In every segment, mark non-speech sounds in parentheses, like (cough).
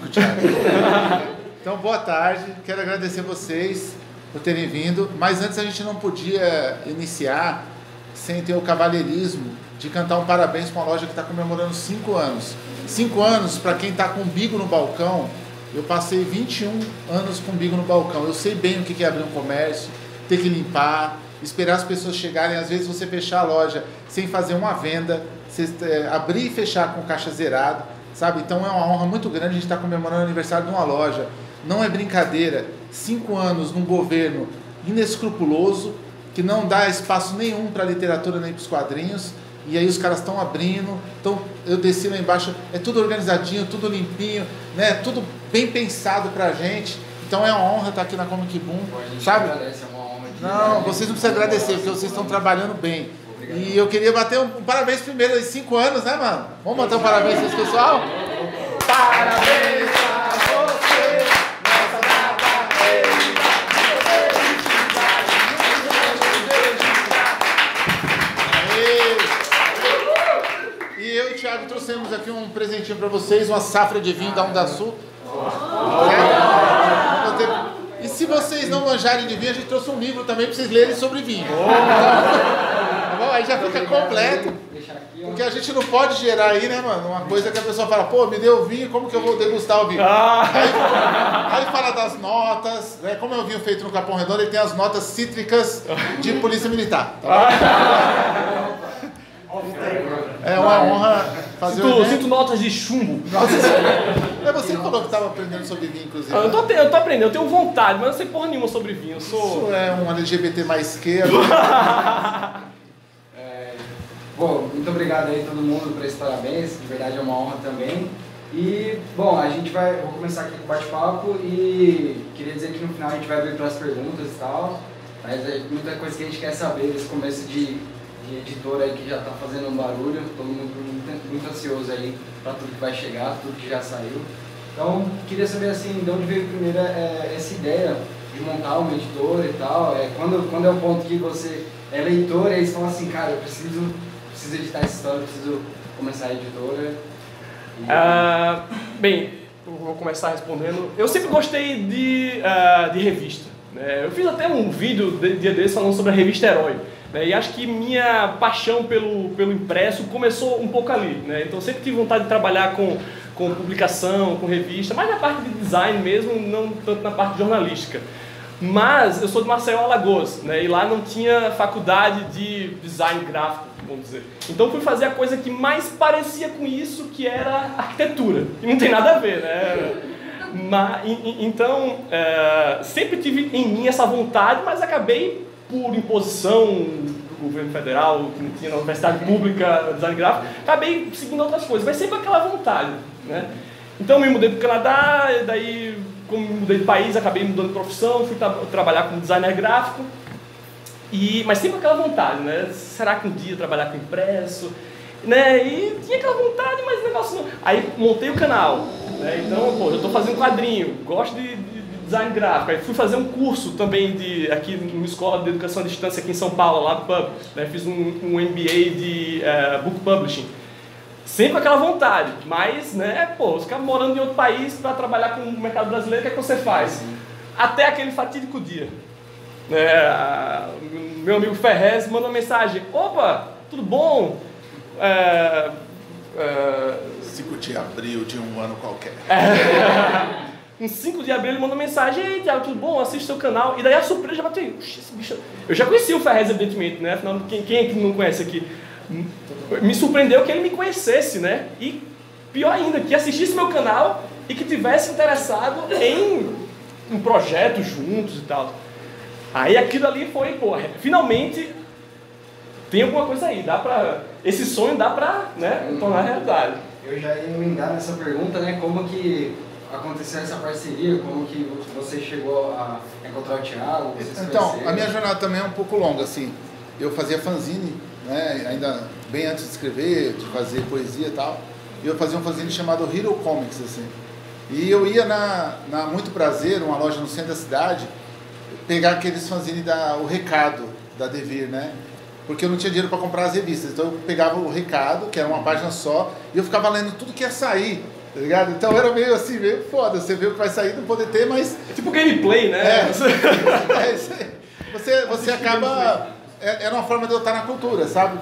(laughs) Então, boa tarde. Quero agradecer vocês por terem vindo. Mas antes a gente não podia iniciar sem ter o cavalheirismo de cantar um parabéns para uma loja que está comemorando cinco anos. Cinco anos, para quem está com umbigo no balcão, eu passei 21 anos com umbigo no balcão. Eu sei bem o que é abrir um comércio, ter que limpar, esperar as pessoas chegarem. Às vezes você fechar a loja sem fazer uma venda, você, é, abrir e fechar com caixa zerado, sabe? Então é uma honra muito grande a gente estar comemorando o aniversário de uma loja. Não é brincadeira. Cinco anos num governo inescrupuloso, que não dá espaço nenhum para a literatura nem para os quadrinhos. E aí os caras estão abrindo, então eu desci lá embaixo, é tudo organizadinho, tudo limpinho, né? Tudo bem pensado pra gente. Então é uma honra estar aqui na Comic Boom, sabe? Agradece, é uma honra de não, vocês não precisam agradecer, porque vocês estão trabalhando bem. E eu queria bater um, um parabéns primeiro, aí cinco anos, né, mano? Vamos bater um parabéns para esse pessoal? Parabéns a você nessa data E eu e o Thiago trouxemos aqui um presentinho para vocês, uma safra de vinho da Onda Sul. E se vocês não manjarem de vinho, a gente trouxe um livro também para vocês lerem sobre vinho. Aí já fica completo. Porque a gente não pode gerar aí, né, mano? Uma coisa que a pessoa fala, pô, me deu vinho, como que eu vou degustar o vinho? Aí, aí fala das notas, né? Como é o vinho feito no Capão Redondo, ele tem as notas cítricas de polícia militar. Tá é uma honra fazer sinto, o Sinto notas de chumbo. É você que falou que estava aprendendo sobre vinho, inclusive. Eu tô, eu tô aprendendo, eu tenho vontade, mas não sei porra nenhuma sobre vinho. Eu sou... Isso é um LGBT mais que. (laughs) bom, muito obrigado aí todo mundo por esse parabéns, de verdade é uma honra também. E, bom, a gente vai, vou começar aqui com o bate-papo e queria dizer que no final a gente vai abrir para as perguntas e tal, mas é muita coisa que a gente quer saber nesse começo de de editora aí que já está fazendo um barulho, todo mundo muito, muito ansioso aí para tudo que vai chegar, tudo que já saiu. Então, queria saber assim, de onde veio primeiro é, essa ideia de montar uma editora e tal. É, quando, quando é o ponto que você é leitor, aí você fala assim, cara, eu preciso, preciso editar essa história, preciso começar a editora. E... Uh, bem, vou começar respondendo. Eu sempre gostei de, uh, de revista. Né? Eu fiz até um vídeo de, dia desse falando sobre a revista Herói. Né? E acho que minha paixão pelo, pelo impresso começou um pouco ali. Né? Então sempre tive vontade de trabalhar com, com publicação, com revista, mais na parte de design mesmo, não tanto na parte jornalística. Mas eu sou de Maceió, Alagoas, né? e lá não tinha faculdade de design gráfico, vamos dizer. Então fui fazer a coisa que mais parecia com isso, que era arquitetura, que não tem nada a ver, né? Mas, então, é, sempre tive em mim essa vontade, mas acabei por imposição do governo federal, que não tinha na universidade pública design gráfico, acabei seguindo outras coisas, mas sempre aquela vontade. Né? Então me mudei para o Canadá, e daí, como mudei de país, acabei mudando de profissão, fui tra trabalhar como designer gráfico, e, mas sempre aquela vontade, né? Será que um dia trabalhar com impresso? Né? E tinha aquela vontade, mas o negócio não. Aí montei o canal. Né? Então, pô, eu estou fazendo quadrinho, gosto de, design gráfico. Aí fui fazer um curso também de, aqui numa escola de educação à distância aqui em São Paulo, lá do Pub. Né? Fiz um, um MBA de uh, Book Publishing. Sempre com aquela vontade, mas, né, pô, os caras morando em outro país para trabalhar com o mercado brasileiro, o que, é que você faz? Até aquele fatídico dia. É, meu amigo Ferrez manda uma mensagem: opa, tudo bom? É, é, 5 de abril de um ano qualquer. (laughs) em 5 de abril ele mandou mensagem, ei Thiago, tudo bom? Assiste seu canal. E daí a surpresa já bateu, esse bicho... Eu já conheci o Ferrez, evidentemente, né? Afinal, quem, quem é que não conhece aqui? Me surpreendeu que ele me conhecesse, né? E pior ainda, que assistisse meu canal e que tivesse interessado em um projeto juntos e tal. Aí aquilo ali foi, pô, finalmente tem alguma coisa aí, dá pra. Esse sonho dá pra né, tornar realidade. Eu já ia emendar nessa pergunta, né? Como que aconteceu essa parceria? Como que você chegou a encontrar o Thiago? Então, a minha jornada também é um pouco longa, assim. Eu fazia fanzine, né, ainda bem antes de escrever, de fazer poesia e tal. E eu fazia um fanzine chamado Hero Comics, assim. E eu ia na, na Muito Prazer, uma loja no centro da cidade, pegar aqueles fanzines da O Recado, da Devir, né? Porque eu não tinha dinheiro para comprar as revistas. Então eu pegava o Recado, que era uma página só, e eu ficava lendo tudo que ia sair Tá ligado? Então era meio assim, meio foda. Você vê o que vai sair, não poder ter, mas. Tipo gameplay, né? É, (laughs) é isso aí. Você, você acaba. É, era uma forma de eu estar na cultura, sabe?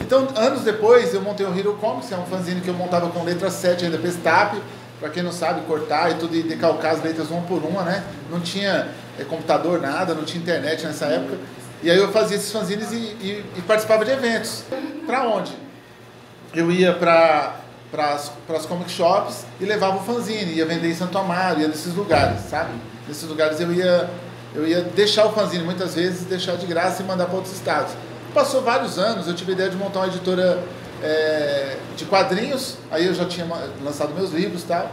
Então, anos depois, eu montei o Hero Comics, é um fanzine que eu montava com letra 7 ainda, Pestap, para quem não sabe, cortar e tudo, e decalcar as letras uma por uma, né? Não tinha é, computador, nada, não tinha internet nessa época. E aí eu fazia esses fanzines e, e, e participava de eventos. Para onde? Eu ia para as comic shops e levava o fanzine, ia vender em Santo Amaro, ia nesses lugares, sabe? Nesses lugares eu ia, eu ia deixar o fanzine muitas vezes, deixar de graça e mandar para outros estados. Passou vários anos, eu tive a ideia de montar uma editora é, de quadrinhos, aí eu já tinha lançado meus livros e tal,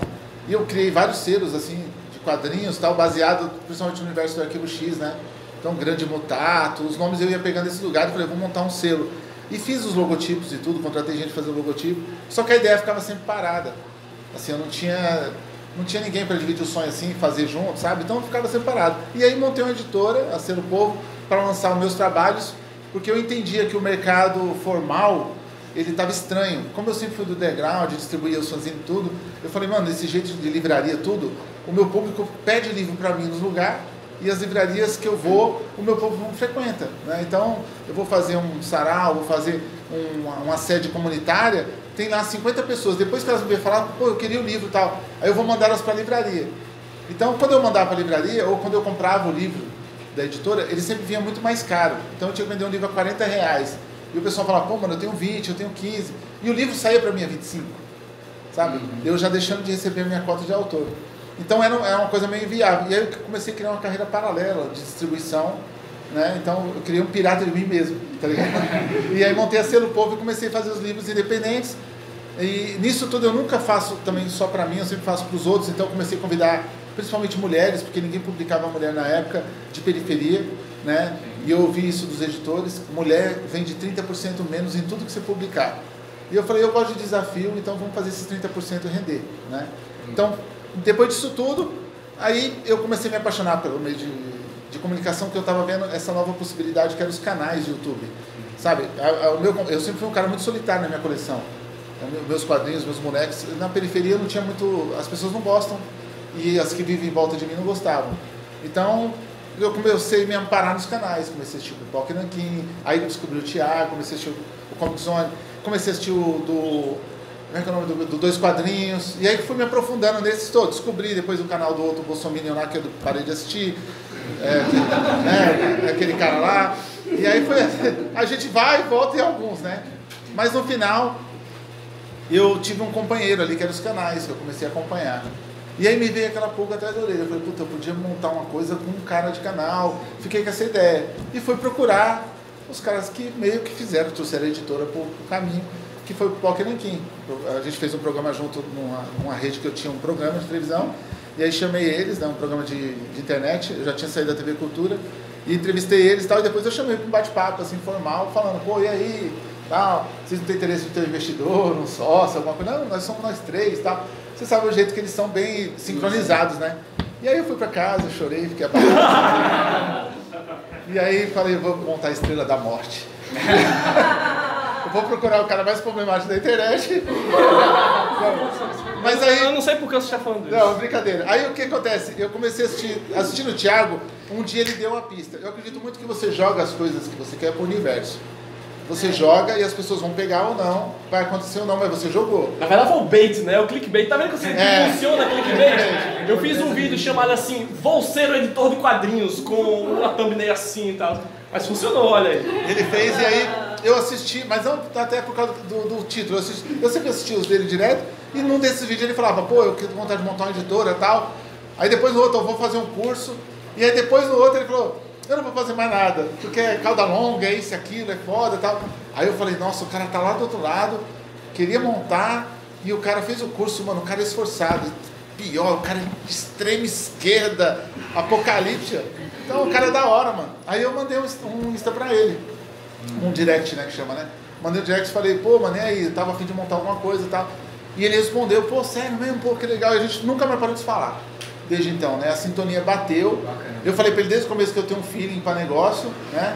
e eu criei vários selos assim de quadrinhos tal, baseado principalmente no universo do Arquivo X, né? Então, Grande Mutato, os nomes eu ia pegando desse lugar e falei, vou montar um selo. E fiz os logotipos e tudo, contratei gente para fazer o logotipo, só que a ideia ficava sempre parada. Assim, eu não tinha, não tinha ninguém para dividir o sonho assim, fazer junto, sabe? Então eu ficava sempre parado. E aí montei uma editora, a Selo Povo, para lançar os meus trabalhos, porque eu entendia que o mercado formal ele estava estranho. Como eu sempre fui do underground, distribuía os fanzines tudo, eu falei, mano, esse jeito de livraria tudo, o meu público pede livro para mim nos lugares e as livrarias que eu vou, o meu povo não frequenta. Né? Então, eu vou fazer um sarau, vou fazer uma, uma sede comunitária, tem lá 50 pessoas. Depois que elas me falar, pô, eu queria o livro e tal, aí eu vou mandar elas para a livraria. Então, quando eu mandava para a livraria, ou quando eu comprava o livro da editora, ele sempre vinha muito mais caro. Então, eu tinha que vender um livro a 40 reais. E o pessoal falava, pô, mano, eu tenho 20, eu tenho 15. E o livro saía para mim a 25. Sabe? Uhum. Eu já deixando de receber a minha cota de autor. Então era, era uma coisa meio inviável. E aí eu comecei a criar uma carreira paralela de distribuição. Né? Então eu criei um pirata de mim mesmo. Tá ligado? (laughs) e aí montei a Selo Povo e comecei a fazer os livros independentes. E nisso tudo eu nunca faço também só para mim, eu sempre faço para os outros. Então eu comecei a convidar principalmente mulheres, porque ninguém publicava mulher na época, de periferia. Né? E eu ouvi isso dos editores: mulher vende 30% menos em tudo que você publicar. E eu falei: eu gosto de desafio, então vamos fazer esses 30% render. Né? Então depois disso tudo, aí eu comecei a me apaixonar pelo meio de, de comunicação, que eu estava vendo essa nova possibilidade que eram os canais de YouTube. Sabe, a, meu, eu sempre fui um cara muito solitário na minha coleção. Meus quadrinhos, meus bonecos. Na periferia não tinha muito. As pessoas não gostam e as que vivem em volta de mim não gostavam. Então eu comecei a me amparar nos canais. Comecei a assistir o Pipoca Nanquim, aí descobri o Thiago, comecei a assistir o Comic Zone, comecei a assistir o do como é que é o nome do, do Dois Quadrinhos. E aí fui me aprofundando nesses todos. Descobri depois o canal do outro Bolsonaro lá, que eu parei de assistir. É, né, aquele cara lá. E aí foi. (laughs) A gente vai e volta em alguns, né? Mas no final, eu tive um companheiro ali, que era os canais, que eu comecei a acompanhar. E aí me veio aquela pulga atrás da orelha. Eu falei, puta, eu podia montar uma coisa com um cara de canal. Fiquei com essa ideia. E fui procurar os caras que meio que fizeram, trouxeram a editora para o caminho que foi o Poker Nankin. A gente fez um programa junto numa, numa, rede que eu tinha um programa de televisão, e aí chamei eles, né, um programa de, de internet, eu já tinha saído da TV Cultura, e entrevistei eles e tal, e depois eu chamei para um bate-papo assim, formal, falando, pô, e aí, tal, vocês não têm interesse em ter um investidor, um sócio, alguma coisa? Não, nós somos nós três tal. Você sabe o jeito que eles são bem sincronizados, né? E aí eu fui para casa, chorei, fiquei apaixonado. (laughs) e aí falei, vou montar a Estrela da Morte. (laughs) Eu vou procurar o cara mais problemático da internet. (laughs) Mas aí. Eu não sei por que você está falando isso. Não, brincadeira. Aí o que acontece? Eu comecei a assistir, assistindo o Thiago, um dia ele deu uma pista. Eu acredito muito que você joga as coisas que você quer pro universo. Você joga e as pessoas vão pegar ou não, vai acontecer ou não, mas você jogou. Na verdade foi o bait, né? O clickbait. Tá vendo que você é. funciona clickbait? Eu fiz um vídeo chamado assim, vou ser o editor de quadrinhos, com uma thumbnail assim e tal. Mas funcionou, olha aí. Ele fez e aí eu assisti, mas não até por causa do, do título. Eu, assisti, eu, sempre assisti os dele direto e num desses vídeos ele falava, pô, eu quero vontade de montar uma editora e tal. Aí depois no outro, eu vou fazer um curso. E aí depois no outro ele falou, eu não vou fazer mais nada, porque é cauda longa, é isso, aquilo, é foda e tal. Aí eu falei, nossa, o cara tá lá do outro lado, queria montar, e o cara fez o curso, mano, o cara é esforçado. Pior, o cara é de extrema esquerda, apocalíptica. Então o cara é da hora, mano. Aí eu mandei um, Insta pra ele. Um direct, né, que chama, né? Mandei um direct e falei, pô, mano, e aí? Eu tava afim de montar alguma coisa e tal. E ele respondeu, pô, sério mesmo, pô, que legal. E a gente nunca mais parou de falar. Desde então, né? A sintonia bateu. Bacana. Eu falei pra ele desde o começo que eu tenho um feeling para negócio, né?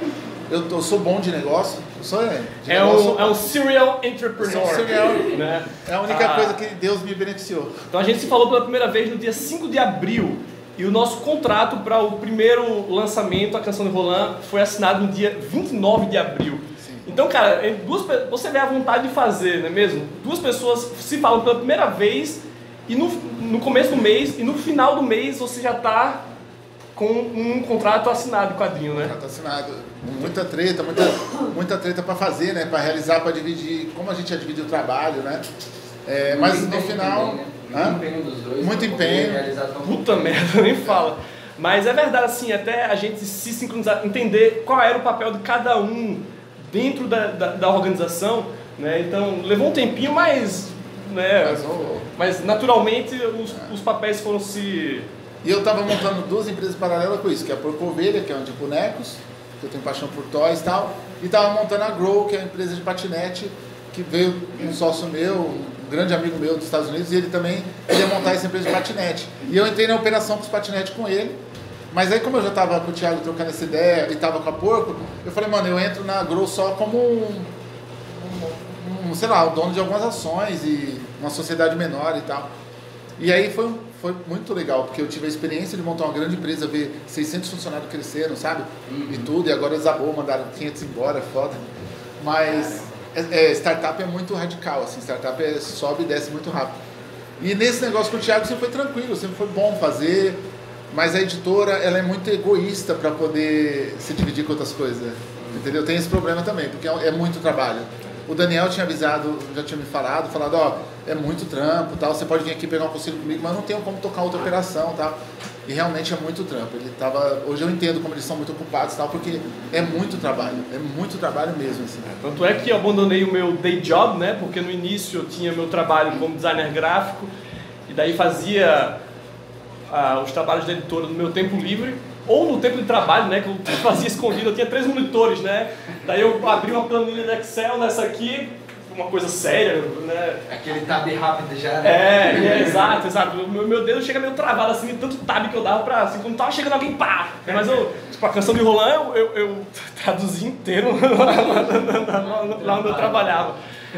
eu, tô- eu sou bom de negócio. Eu sou, é, de É negócio, um, é um serial entrepreneur. Sou um serial. Né? é a única Ah, coisa que Deus me beneficiou. Então a gente se falou pela primeira vez no dia 5 de abril. E o nosso contrato para o primeiro lançamento, a canção de Roland, foi assinado no dia 29 de abril. Sim. Então, cara, em duas, você vê a vontade de fazer, não é mesmo? Duas pessoas se falam pela primeira vez e no, no começo do mês e no final do mês você já está com um contrato assinado, quadrinho, né? Contrato assinado. Muita treta, muita, muita treta para fazer, né? Para realizar, para dividir, como a gente ia dividir o trabalho, né? É, mas no final. Né? Hã? Muito empenho dos dois. Muito empenho. Puta merda, nem fala. Mas é verdade, assim, até a gente se sincronizar, entender qual era o papel de cada um dentro da, da, da organização, né? Então, levou um tempinho, mas, né, Mas, mas naturalmente os, os papéis foram se... E eu estava montando duas empresas paralelas com isso, que é a Porco Ovelha, que é uma de bonecos, que eu tenho paixão por toys e tal, e estava montando a Grow, que é a empresa de patinete, que veio um sócio meu, um grande amigo meu dos Estados Unidos, e ele também queria montar essa empresa de patinete. E eu entrei na operação com os patinetes com ele, mas aí como eu já estava com o Thiago trocando essa ideia e estava com a Porco, eu falei, mano, eu entro na Grow só como um, um, um, sei lá, o dono de algumas ações e uma sociedade menor e tal. E aí foi, foi muito legal, porque eu tive a experiência de montar uma grande empresa, ver 600 funcionários cresceram, sabe? E tudo, e agora desabou, mandaram 500 embora, é foda. Mas é, é, startup é muito radical, assim, startup é, sobe e desce muito rápido. E nesse negócio com o Thiago sempre foi tranquilo, sempre foi bom fazer, mas a editora ela é muito egoísta para poder se dividir com outras coisas, entendeu? Tem esse problema também, porque é, é muito trabalho. O Daniel tinha avisado, já tinha me falado, falado, ó, é muito trampo, tal, você pode vir aqui pegar um conselho comigo, mas não tenho como tocar outra operação, tal. E realmente é muito trampo. Ele tava, hoje eu entendo como eles são muito ocupados, tal, porque é muito trabalho, é muito trabalho mesmo, assim. Tanto é que eu abandonei o meu day job, né? Porque no início eu tinha meu trabalho como designer gráfico e daí fazia ah, os trabalhos da editora no meu tempo livre ou no tempo de trabalho, né? Que eu fazia escondido. Eu tinha três monitores, né? Daí eu abri uma planilha de Excel nessa aqui, uma coisa séria, né? Aquele tab rápido já, né? É, é, exato, exato. Meu, meu dedo chega meio travado assim, de tanto tab que eu dava pra. Assim, quando tava chegando alguém, pá! Mas eu, tipo, a canção de Roland eu, eu, eu (laughs) traduzi inteiro lá onde eu trabalhava.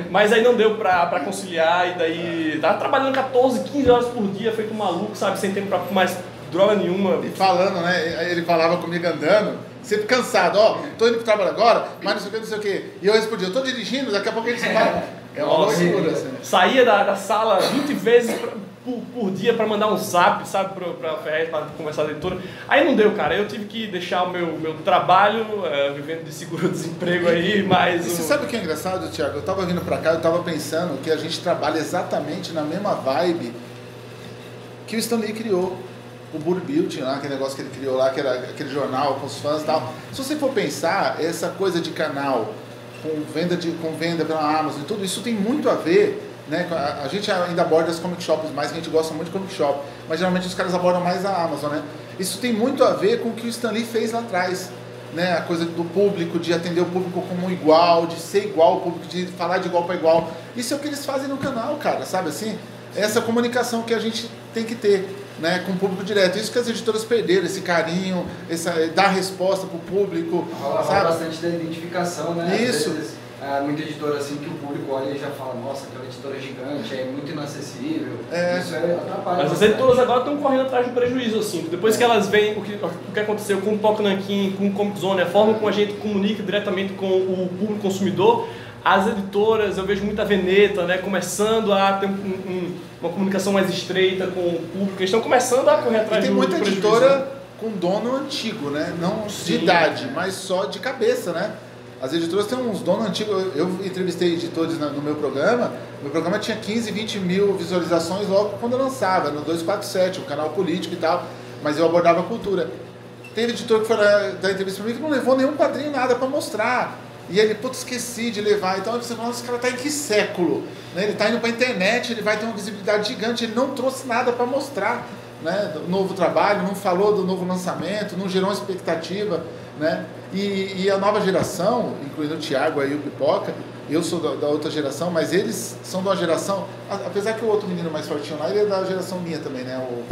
Mas aí não deu pra, pra conciliar, e daí tava trabalhando 14, 15 horas por dia, feito um maluco, sabe, sem tempo pra mais droga nenhuma. E falando, né? aí Ele falava comigo andando, sempre cansado, ó, tô indo pro trabalho agora, mas não sei o que, não sei o que. E eu respondia, eu tô dirigindo, daqui a pouco ele se fala. É uma Nossa. loucura, assim. Saía da, da sala 20 vezes pra- por, por dia pra mandar um zap, sabe, pra, pra Ferrez, pra conversar a editora. Aí não deu, cara. Eu tive que deixar o meu, meu trabalho, é, vivendo de seguro-desemprego aí, mas. E você o- sabe o que é engraçado, Thiago? Eu tava vindo pra cá, eu tava pensando que a gente trabalha exatamente na mesma vibe que o Stanley criou. O Burr Building lá, aquele negócio que ele criou lá, que era aquele jornal com os fãs e tal. Se você for pensar, essa coisa de canal, com venda, de, com venda pela Amazon e tudo, isso tem muito a ver, né? A, gente ainda aborda as comic shops mais, a gente gosta muito de comic shop, mas geralmente os caras abordam mais a Amazon, né? Isso tem muito a ver com o que o Stanley fez lá atrás. Né, a coisa do público, de atender o público como igual, de ser igual ao público, de falar de igual para igual. Isso é o que eles fazem no canal, cara, sabe assim? É essa comunicação que a gente tem que ter né, com o público direto. Isso que as editoras perderam, esse carinho, essa, dar resposta para o público, Rola, rola sabe? bastante da identificação, né? Às Isso. vezes, é, muita editora assim que o público olha e já fala, nossa, aquela editora gigante, é muito inacessível. É. Isso é, atrapalha. Mas as editoras agora estão correndo atrás do prejuízo, assim. Depois que elas veem o que, o que aconteceu com o Toque Nankin, com o Comic Zone, a forma como a gente comunica diretamente com o público consumidor, as editoras, eu vejo muita veneta, né, começando a ter um- um- uma comunicação mais estreita com o público. Eles estão começando a correr E atrás tem do, muita do editora com dono antigo, né? Não de Sim. idade, mas só de cabeça, né? As editoras têm uns donos antigos. Eu eu entrevistei editores no meu programa. Meu programa tinha 15, 20 mil visualizações logo quando eu lançava, no 247, um canal político e tal. Mas eu abordava a cultura. Teve editor que foi lá dar entrevista pra mim que não levou nenhum quadrinho, nada pra mostrar. E ele, putz, esqueci de levar. Então você fala, esse cara tá em que século? Né? Ele tá indo pra internet, ele vai ter uma visibilidade gigante, ele não trouxe nada pra mostrar né, do novo trabalho, não falou do novo lançamento, não gerou uma expectativa, né? E, e a nova geração, incluindo o Thiago aí, o Pipoca, eu sou da, da outra geração, mas eles são de uma geração, apesar que o outro menino mais fortinho lá, ele é da geração minha também, né? O,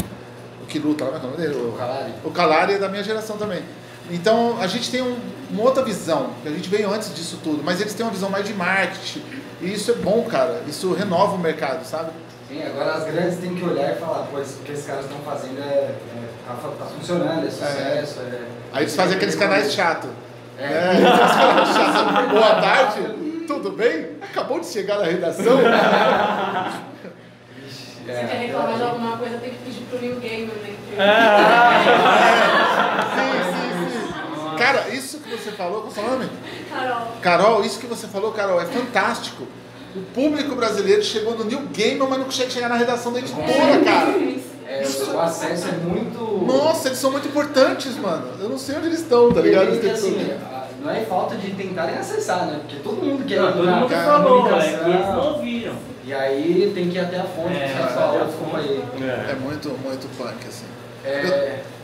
o que luta lá, como é é o nome dele? O, Calari. o Calari é da minha geração também. Então a gente tem um, uma outra visão, que a gente veio antes disso tudo, mas eles têm uma visão mais de marketing. E isso é bom, cara. Isso renova o mercado, sabe? Sim, agora as grandes têm que olhar e falar, pô, isso que esses caras estão fazendo é, é tá, tá, funcionando, é sucesso. É. Aí eles fazem aqueles canais chato. É. é canais chato. Boa tarde, tudo bem? Acabou de chegar na redação. Se é, quer reclamar de alguma coisa, tem que pedir pro New Gamer, né? (laughs) Cara, isso que você falou, qual é o seu nome? Carol. Carol, isso que você falou, Carol, é fantástico. O público brasileiro chegou no New Gamer, mas não consegue chegar na redação da editora, cara. É, o acesso é muito. Nossa, eles são muito importantes, mano. Eu não sei onde eles estão, tá ligado? Eles, assim, não é falta de tentarem acessar, né? Porque todo mundo quer. Não, todo mundo falou, é que eles não ouviram. E aí tem que ir até a fonte, é, buscar aí. É. é muito, muito punk, assim. É... Eu,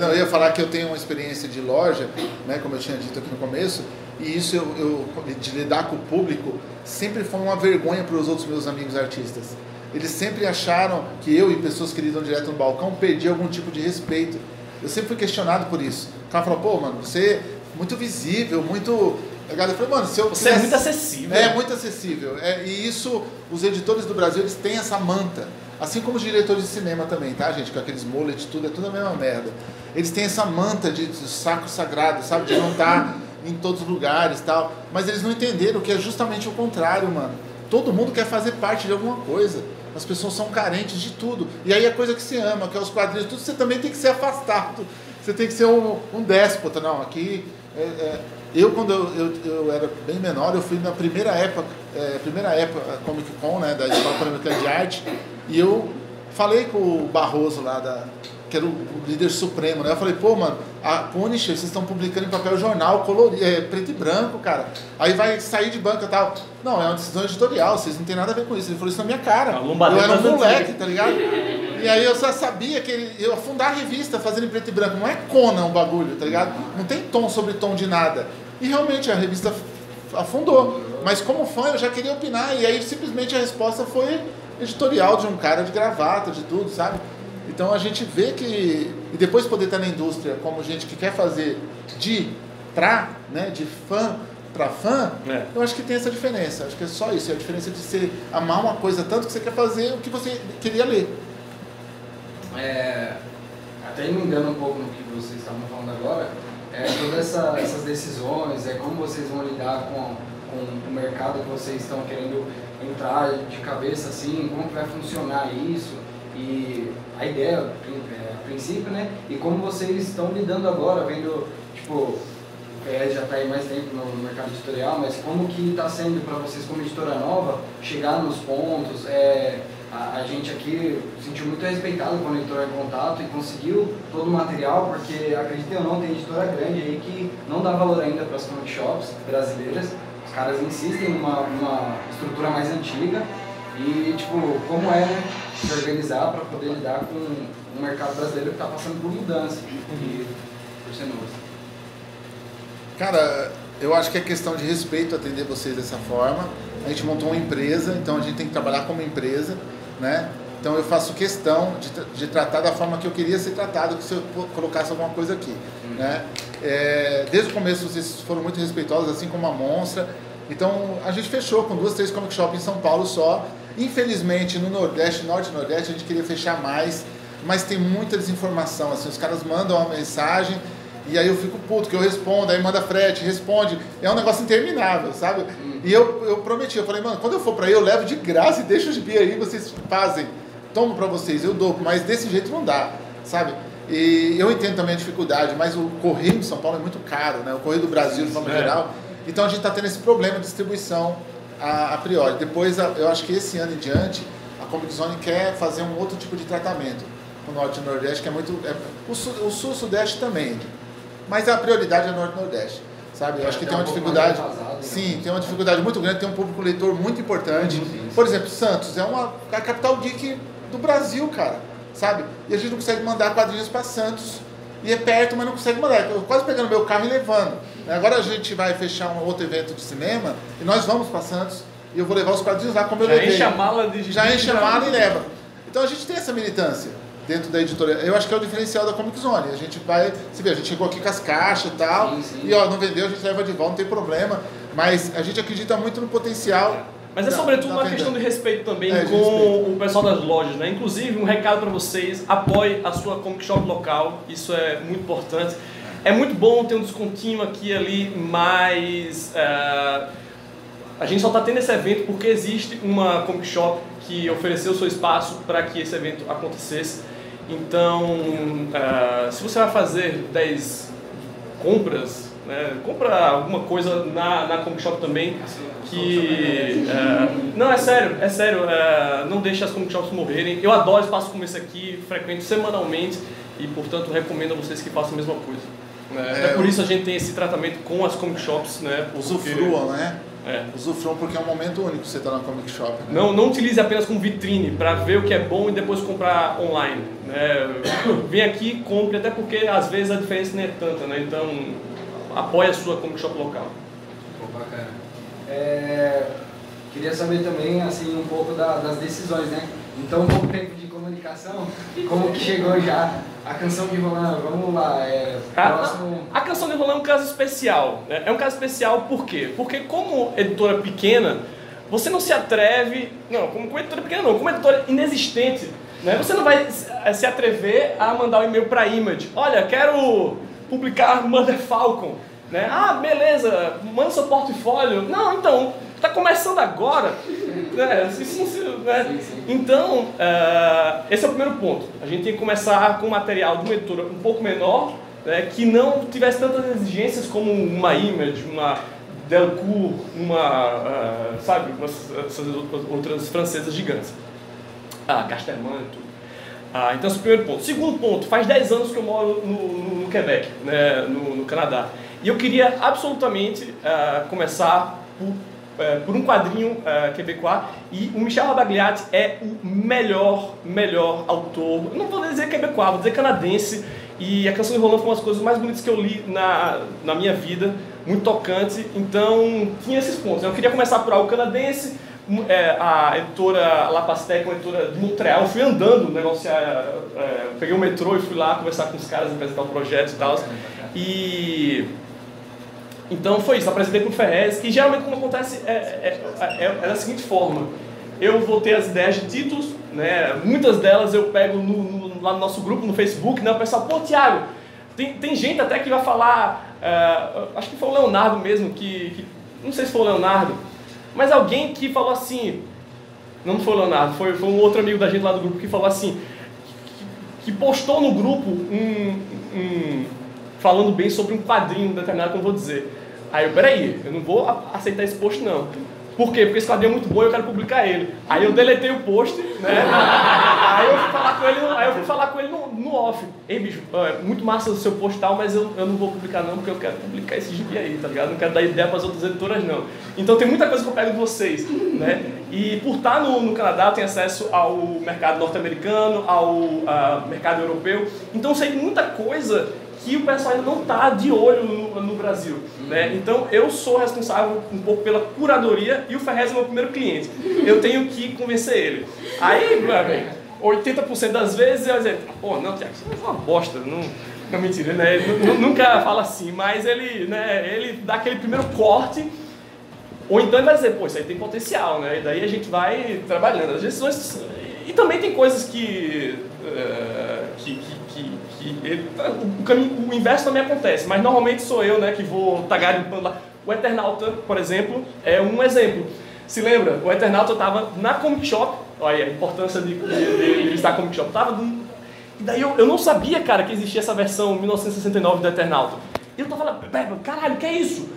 não, eu ia falar que eu tenho uma experiência de loja, né, como eu tinha dito aqui no começo, e isso eu, eu de lidar com o público sempre foi uma vergonha para os outros meus amigos artistas. Eles sempre acharam que eu e pessoas que lidam direto no balcão perdiam algum tipo de respeito. Eu sempre fui questionado por isso. O cara falou, pô, mano, você é muito visível, muito a galera falou, mano, se eu Você é muito acessível. É, muito acessível. É, e isso, os editores do Brasil, eles têm essa manta. Assim como os diretores de cinema também, tá, gente? Com aqueles mullet, tudo, é tudo a mesma merda. Eles têm essa manta de, de saco sagrado, sabe? De não estar tá em todos os lugares tal. Mas eles não entenderam que é justamente o contrário, mano. Todo mundo quer fazer parte de alguma coisa. As pessoas são carentes de tudo. E aí a coisa que se ama, que é os quadrinhos, tudo, você também tem que ser afastado. Você tem que ser um, um déspota. Não, aqui é, é eu, quando eu, eu, eu, era bem menor, eu fui na primeira época, é, primeira época Comic Con, né, da Escola Pan-Americana de Arte, e eu falei com o Barroso lá, da, que era o, líder supremo, né? Eu falei, pô, mano, a Punisher, vocês estão publicando em papel jornal, colorido, é, preto e branco, cara. Aí vai sair de banca e tal. Não, é uma decisão editorial, vocês não tem nada a ver com isso. Ele falou isso na minha cara. Eu era um moleque, tá ligado? E aí eu só sabia que ele, eu afundar a revista fazendo em preto e branco. Não é Conan o bagulho, tá ligado? Não tem tom sobre tom de nada. E realmente a revista afundou. Mas como fã eu já queria opinar. E aí simplesmente a resposta foi editorial de um cara de gravata, de tudo, sabe? Então a gente vê que. E depois poder estar na indústria como gente que quer fazer de pra, né? De fã para fã, é. eu acho que tem essa diferença. Acho que é só isso. É a diferença de você amar uma coisa tanto que você quer fazer o que você queria ler. É, até emendando um pouco no que vocês estavam falando agora, é, todas essa, essas decisões, é, como vocês vão lidar com, com o mercado que vocês estão querendo entrar de cabeça assim, como que vai funcionar isso e a ideia é, a princípio, né? E como vocês estão lidando agora, vendo, tipo, PS já está aí mais tempo no mercado editorial, mas como que está sendo para vocês como editora nova chegar nos pontos, é, a, a, gente aqui se sentiu muito respeitado quando entrou em contato e conseguiu todo o material, porque acreditem ou não, tem editora grande aí que não dá valor ainda para as comic shops brasileiras. Caras insistem numa, numa estrutura mais antiga e, tipo, como é né, se organizar para poder lidar com um mercado brasileiro que está passando por mudança e por ser novo. Cara, eu acho que é questão de respeito atender vocês dessa forma. A gente montou uma empresa, então a gente tem que trabalhar como empresa né? Então eu faço questão de, de tratar da forma que eu queria ser tratado se eu colocasse alguma coisa aqui, uhum. né? É, desde o começo vocês foram muito respeitosos, assim como a Monstra. Então a gente fechou com duas, três comic shop em São Paulo só. Infelizmente no Nordeste, Norte e Nordeste a gente queria fechar mais, mas tem muita desinformação. Assim, os caras mandam uma mensagem e aí eu fico puto, que eu respondo, aí manda frete, responde. É um negócio interminável, sabe? Hum. E eu, eu prometi, eu falei, mano, quando eu for pra aí, eu levo de graça e deixo os bi aí, vocês fazem. Tomo pra vocês, eu dou, mas desse jeito não dá, sabe? E eu entendo também a dificuldade, mas o correio de São Paulo é muito caro, né? O correio do Brasil, de forma é. geral. Então a gente está tendo esse problema de distribuição a, a priori. Depois, eu acho que esse ano em diante, a Comic Zone quer fazer um outro tipo de tratamento o Norte e o Nordeste, que é muito. É, o Sul, o Sudeste também mas a prioridade é Norte e Nordeste. Sabe? Eu acho que tem uma dificuldade. Né? Sim, tem uma dificuldade muito grande, tem um público leitor muito importante. Por exemplo, Santos é uma a capital geek do Brasil, cara. Sabe? E a gente não consegue mandar quadrinhos para Santos. E é perto, mas não consegue mandar. Eu quase pegando meu carro e levando. Agora a gente vai fechar um outro evento de cinema e nós vamos para Santos e eu vou levar os quadrinhos lá como eu já levei. Enche a mala de Já enche a mala e leva. Então a gente tem essa militância. dentro da editora. Eu acho que é o diferencial da Comic Zone. A gente vai, você vê, a gente chegou aqui com as caixas e tal, Sim, sim. e ó, não vendeu, a gente leva de volta, não tem problema. Mas a gente acredita muito no potencial. Mas é sobretudo da uma questão de respeito também É, com respeito. o pessoal das lojas, né? Inclusive, um recado para vocês, apoie a sua comic shop local, isso é muito importante. É muito bom ter um descontinho aqui e ali, mas eh, a gente só está tendo esse evento porque existe uma comic shop que ofereceu seu espaço para que esse evento acontecesse. Então, eh, se você vai fazer 10 compras, né, compra alguma coisa na, na comic shop também, que... é, não, é sério, é sério, é, não deixe as comic shops morrerem. Eu adoro espaços como esse aqui, frequento semanalmente e, portanto, recomendo a vocês que façam a mesma coisa. É, Até por isso a gente tem esse tratamento com as comic shops, né? porque- Usufruam, né? É. Usufruam porque é um momento único você tá na Comic Shop. Né? Não, não utilize apenas como vitrine para ver o que é bom e depois comprar online. Né? (coughs) Vem aqui, compre, até porque às vezes a diferença não é tanta, né? Então apoie a sua comic shop local. Pô, bacana. É, queria saber também, assim, um pouco da- das decisões, né? Então, um pouco tempo de comunicação, (laughs) como que chegou já a canção de Roland? Vamos lá, é, A, próximo... a canção de Roland é um caso especial. né? É um caso especial por quê? Porque como editora pequena, você não se atreve. Não, como, como editora pequena não, como editora inexistente. Né? Você não vai se- se atrever a mandar um e-mail para a Image. Olha, quero publicar Mother Falcon. Né? Ah, beleza, manda seu portfólio. Não, então, está começando agora. Né? Isso não se- né? Então, eh, esse é o primeiro ponto. A gente tem que começar com material de uma editora um pouco menor, né, que não tivesse tantas exigências como uma Image, uma Delcourt, uma, ah, sabe, umas- essas outras- francesas gigantes. Ah, Casterman e tudo. Ah, então, esse é o primeiro ponto. Segundo ponto, faz 10 anos que eu moro no, no- no Quebec, né, no, no Canadá. E eu queria absolutamente ah, começar por, eh, por um quadrinho ah, quebecois. E o Michel Rabagliati é o melhor, melhor autor. Não vou dizer quebecois, vou dizer canadense. E a Canção de Roland foi uma das coisas mais bonitas que eu li na, na minha vida. Muito tocante. Então, tinha esses pontos. Eu queria começar por algo canadense é, a editora La Pastèque, uma editora de Montreal, eu fui andando negociar, é, peguei o metrô e fui lá conversar com os caras, apresentar o projeto e tal. E então foi isso, apresentei com o Ferrez e geralmente como acontece é, é, é, é da seguinte forma, eu vou ter as ideias de títulos, né? muitas delas eu pego no, no- lá no nosso grupo, no Facebook, né? o pessoal, pô Thiago, tem, tem gente até que vai falar, é, acho que foi o Leonardo mesmo, que, que não sei se foi o Leonardo, mas alguém que falou assim, não foi o Leonardo, foi, foi um outro amigo da gente lá do grupo que falou assim, que, que postou no grupo um, um- falando bem sobre um quadrinho determinado que eu vou dizer. Aí eu, peraí, eu não vou a- aceitar esse post não. Por quê? Porque esse quadrinho é muito bom e eu quero publicar ele. Aí eu deletei o post, né? (laughs) Aí eu fui falar com ele, aí eu fui falar com ele no, no off. Ei, bicho, é muito massa o seu post tal, mas eu, eu não vou publicar não, porque eu quero publicar esse gibi aí, tá ligado? Não quero dar ideia para as outras editoras não. Então tem muita coisa que eu pego de vocês, né? E por estar no, no Canadá, eu tenho acesso ao mercado norte-americano, ao ah, mercado europeu. Então eu sei muita coisa que o pessoal ainda não está de olho no, no Brasil. Né? Então eu sou responsável um pouco pela curadoria e o Ferrez é meu primeiro cliente. Eu tenho que convencer ele. Aí, meu amigo, 80% das vezes eu dizer, pô, não, Tiago, isso é uma bosta. Não, não mentira, né? Ele nu- nu- nunca fala assim, mas ele, né, ele dá aquele primeiro corte. Ou então ele vai dizer, pô, isso aí tem potencial, né? E daí a gente vai trabalhando. As decisões. E também tem coisas que. eh, que, que, ele- o, caminho, o inverso também acontece, mas normalmente sou eu né, que vou tagarimpando lá. O Eternauta, por exemplo, é um exemplo. Se lembra? O Eternauta estava na Comic Shop, olha a importância de, de, de, estar na Comic Shop. Tava num- e daí eu, eu não sabia, cara, que existia essa versão 1969 do Eternauta. E eu tava lá, "Pera, caralho, que é isso?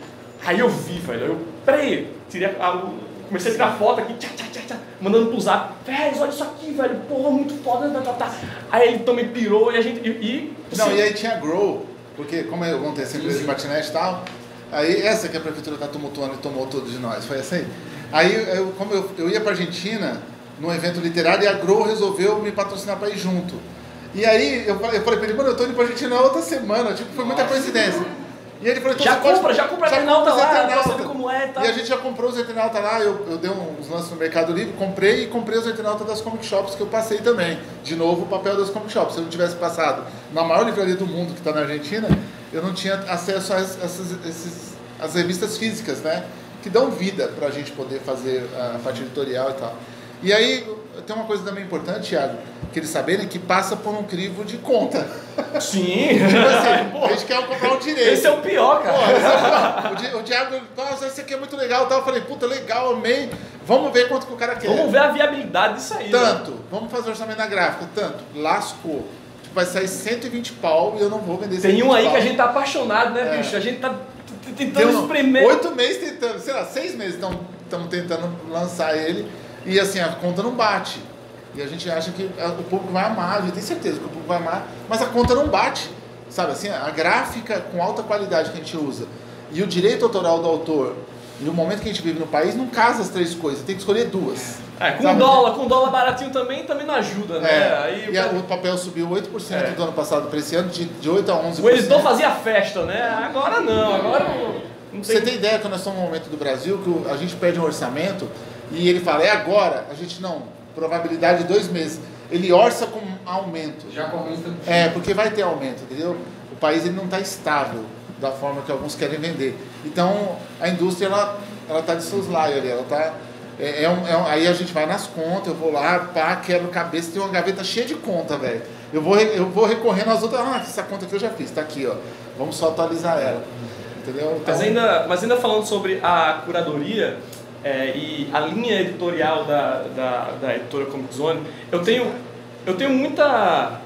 Aí eu vi, velho, eu, peraí, tirei a, o- comecei a tirar foto aqui, tchá, tchá, tchá, tchá, mandando pro zap, velho, olha isso aqui, velho, porra, muito foda, tá, tá, tá. Aí ele também pirou e a gente, e... e Não, assim, e aí tinha Grow, porque como eu montei essa empresa de patinete e tal, aí essa que a prefeitura tá tumultuando e tomou tudo de nós, foi essa aí. Aí, eu, como eu, eu ia pra Argentina, num evento literário, e a Grow resolveu me patrocinar pra ir junto. E aí eu, eu falei pra ele, mano, eu tô indo pra Argentina outra semana, tipo, foi muita coincidência. E ele falou, então Já você pode- compra, já compra já Eternauta compra lá, pra saber como é e tal. E a gente já comprou os Eternauta lá, eu, eu dei uns lances no Mercado Livre, comprei e comprei os Eternauta das Comic Shops que eu passei também. De novo, o papel das Comic Shops. Se eu não tivesse passado na maior livraria do mundo que está na Argentina, eu não tinha acesso a essas, esses, as revistas físicas, né? Que dão vida para a gente poder fazer a parte editorial e tal. E aí, tem uma coisa também importante, Thiago, que eles saberem que passa por um crivo de conta. Sim. (laughs) Tipo assim, a gente quer comprar um direito. Esse é o pior, cara. Pô, é o o, Thiago, nossa, esse aqui é muito legal. tal. Eu falei, puta, legal, amei. Vamos ver quanto que o cara quer. Vamos ver a viabilidade disso aí. né? Tanto. Vamos fazer orçamento na gráfica. Tanto. Lascou. Tipo, vai sair 120 pau e eu não vou vender Tem 120 um aí pau. que a gente tá apaixonado, né, É. bicho? A gente tá tentando espremer. Oito meses tentando, sei lá, seis meses estamos tentando lançar ele. E assim, a conta não bate. E a gente acha que o público vai amar, a gente tem certeza que o público vai amar, mas a conta não bate. Sabe assim, a gráfica com alta qualidade que a gente usa e o direito autoral do autor e o momento que a gente vive no país não casa as três coisas, tem que escolher duas. É, com Sabe? dólar, com dólar baratinho também, também não ajuda, né? É, Aí e a- o papel subiu 8% É. do ano passado para esse ano, de, de 8 a 11%. o editor fazia festa, né? Agora não, agora não, não Você tem... tem ideia que nós estamos num momento do Brasil que a gente pede um orçamento e ele fala, é agora? A gente não, probabilidade de dois meses. Ele orça com aumento. Já comenta. É, porque vai ter aumento, entendeu? O país ele não está estável da forma que alguns querem vender. Então, a indústria, ela, ela tá de seus laios ali, ela tá... É, é um- é um- aí a gente vai nas contas, eu vou lá, pá, quebro cabeça, tem uma gaveta cheia de conta, velho. Eu vou, eu vou recorrendo às outras, ah, essa conta aqui eu já fiz, tá aqui, ó. Vamos só atualizar ela. Entendeu? Então, Mas ainda, mas ainda falando sobre a curadoria é, e a linha editorial da, da, da editora Comic Zone, eu tenho, eu tenho muita.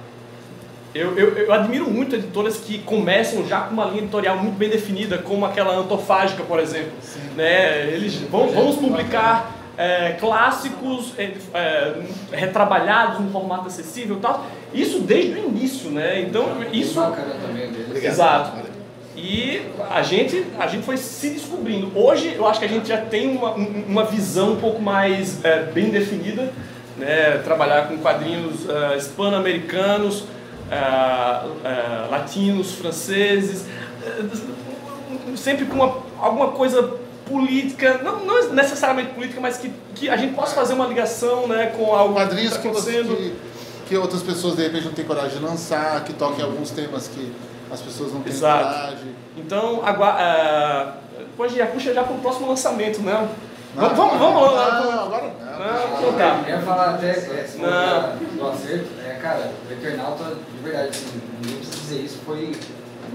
Eu, eu, eu admiro muito editoras que começam já com uma linha editorial muito bem definida, como aquela antofágica, por exemplo. Né? Eles vão, vamos publicar é, clássicos é, é, retrabalhados no formato acessível e tal. Isso desde o início, né? Então, isso também deles. Exato. E a gente, a gente foi se descobrindo. Hoje eu acho que a gente já tem uma, um- uma visão um pouco mais é, bem definida, né? trabalhar com quadrinhos é, hispano-americanos, é, é, latinos, franceses, sempre com uma, alguma coisa política, não, não necessariamente política, mas que, que a gente possa fazer uma ligação né, com algo quadrinhos que está acontecendo. que, que outras pessoas de repente não têm coragem de lançar, que toquem alguns temas que as pessoas não têm Exato. coragem. Então, agora, uh, pode já puxa já para o próximo lançamento, né? Não, vamos, vamos, vamos não, lá. não, agora não. Não, então tá. Eu ia falar até é, Não. do acerto, é, cara, o Eternauta, de verdade, assim, ninguém precisa dizer isso, foi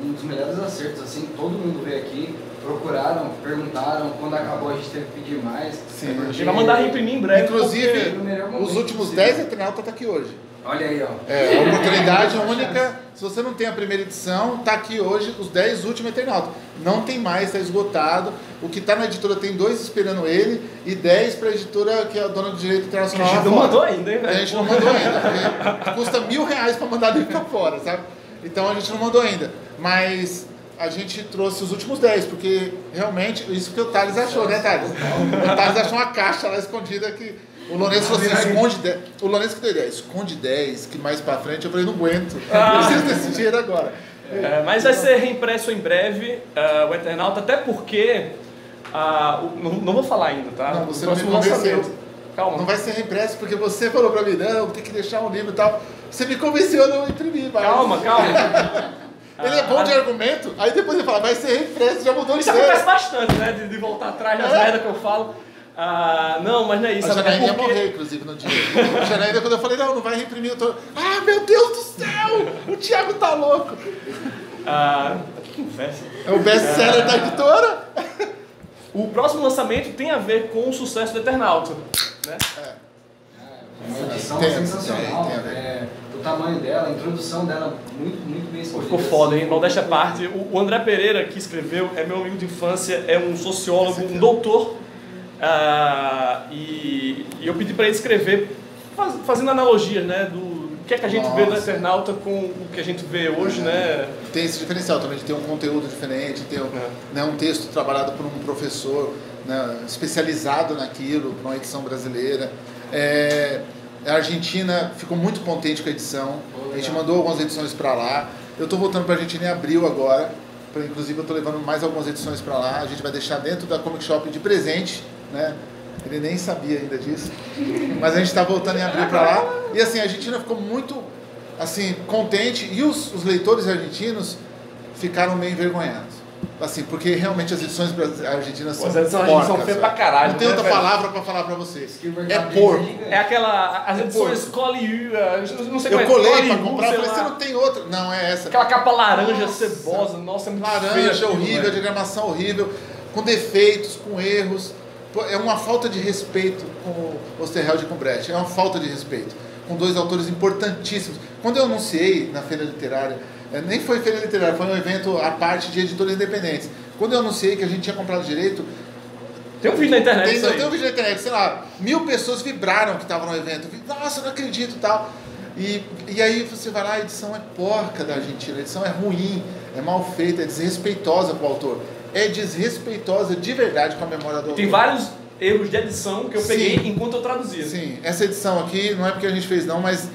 um dos melhores acertos, assim, todo mundo veio aqui, procuraram, perguntaram, quando acabou a gente teve que pedir mais. Sim. porque- A gente vai mandar reimprimir em breve. Inclusive, porque os últimos possível. 10 Eternauta tá aqui hoje. Olha aí, ó. É, a oportunidade única. Se você não tem a primeira edição, tá aqui hoje os 10 últimos Eternauta. Não tem mais, está esgotado. O que tá na editora tem dois esperando ele e 10 para a editora que é a dona do direito A internacional. gente lá não fora. mandou ainda, hein, A velho? gente não mandou ainda, porque custa mil reais para mandar livro pra fora, sabe? Então a gente não mandou ainda. Mas a gente trouxe os últimos 10, porque realmente, isso que o Thales achou, né, Thales? O Thales achou uma caixa lá escondida que. O Lourenço falou assim, esconde 10. O Lourenço que deu ideia, esconde 10, que mais pra frente eu falei, não aguento. Eu preciso desse dinheiro agora. É, mas vai ser reimpresso em breve uh, o Eternauta, até porque. uh, não, não vou falar ainda, tá? Não, você não me convenceu. Calma. Não vai ser reimpresso, porque você falou pra mim, não, tem que deixar um livro e tal. Você me convenceu a não imprimir, mas... Calma, calma. (laughs) Ele é bom de argumento, aí depois ele fala, vai ser reimpresso, já mudou de Isso ideia. acontece bastante, né? De, de voltar atrás das É. merdas que eu falo. Ah, não, mas não é isso. A é Janaína ia porque- morrer, inclusive, no dia. (laughs) A Janaína, quando eu falei, não, não vai reimprimir, eu tô... Ah, meu Deus do céu! O Thiago tá louco! Ah, que conversa. É o best-seller da editora. (laughs) O próximo lançamento tem a ver com o sucesso do Eternauta. Né? Uma edição Tem, sensacional. tem, tem a ver. é, o tamanho dela, a introdução dela, muito, muito bem escolhida. Ficou foda, hein? assim. Modéstia à parte. O André Pereira, que escreveu, é meu amigo de infância, é um sociólogo, um doutor. Ah, e, e eu pedi para ele escrever, faz- fazendo analogias, né? Do que é que a gente vê do Nossa. Eternauta com o que a gente vê hoje, né? Tem esse diferencial também, de ter um conteúdo diferente, ter um, É. né, um texto trabalhado por um professor né, especializado naquilo, para uma edição brasileira. É, a Argentina ficou muito contente com a edição. A gente mandou algumas edições para lá. Eu estou voltando para a Argentina em abril agora. pra- inclusive eu estou levando mais algumas edições para lá. A gente vai deixar dentro da Comic Shop de presente, né? Ele nem sabia ainda disso. Mas a gente está voltando em abril para lá. E assim, a Argentina ficou muito assim, contente e os, os leitores argentinos ficaram meio envergonhados. Assim, porque realmente as edições argentinas são As edições argentinas são porcas, feias pra caralho, Não tem né, outra velho? palavra para falar para vocês. É porco. É aquela. As É edições. Coliu, não sei Eu é. colei Coliu, para comprar, falei, você não tem outra. Não, é essa. Aquela capa laranja Nossa. cebosa, nossa, é muito Laranja, feia aquilo, horrível, velho. diagramação horrível, com defeitos, com erros. É uma falta de respeito com o Osterheld e com o Brecht. É uma falta de respeito. Com dois autores importantíssimos. Quando eu anunciei na Feira Literária, nem foi Feira Literária, foi um evento à parte de editores independentes. Quando eu anunciei que a gente tinha comprado direito, Tem um vídeo na internet tem, aí. tenho um vídeo na internet, sei lá, mil pessoas vibraram que estavam no evento. Nossa, eu não acredito e tal. E, e aí você vai lá, a edição é porca da Argentina, a edição é ruim, é mal feita, é desrespeitosa com o autor. É desrespeitosa de verdade com a memória do Tem autor. vários erros de edição que eu Sim. peguei enquanto eu traduzia. Sim, essa edição aqui não é porque a gente fez não, mas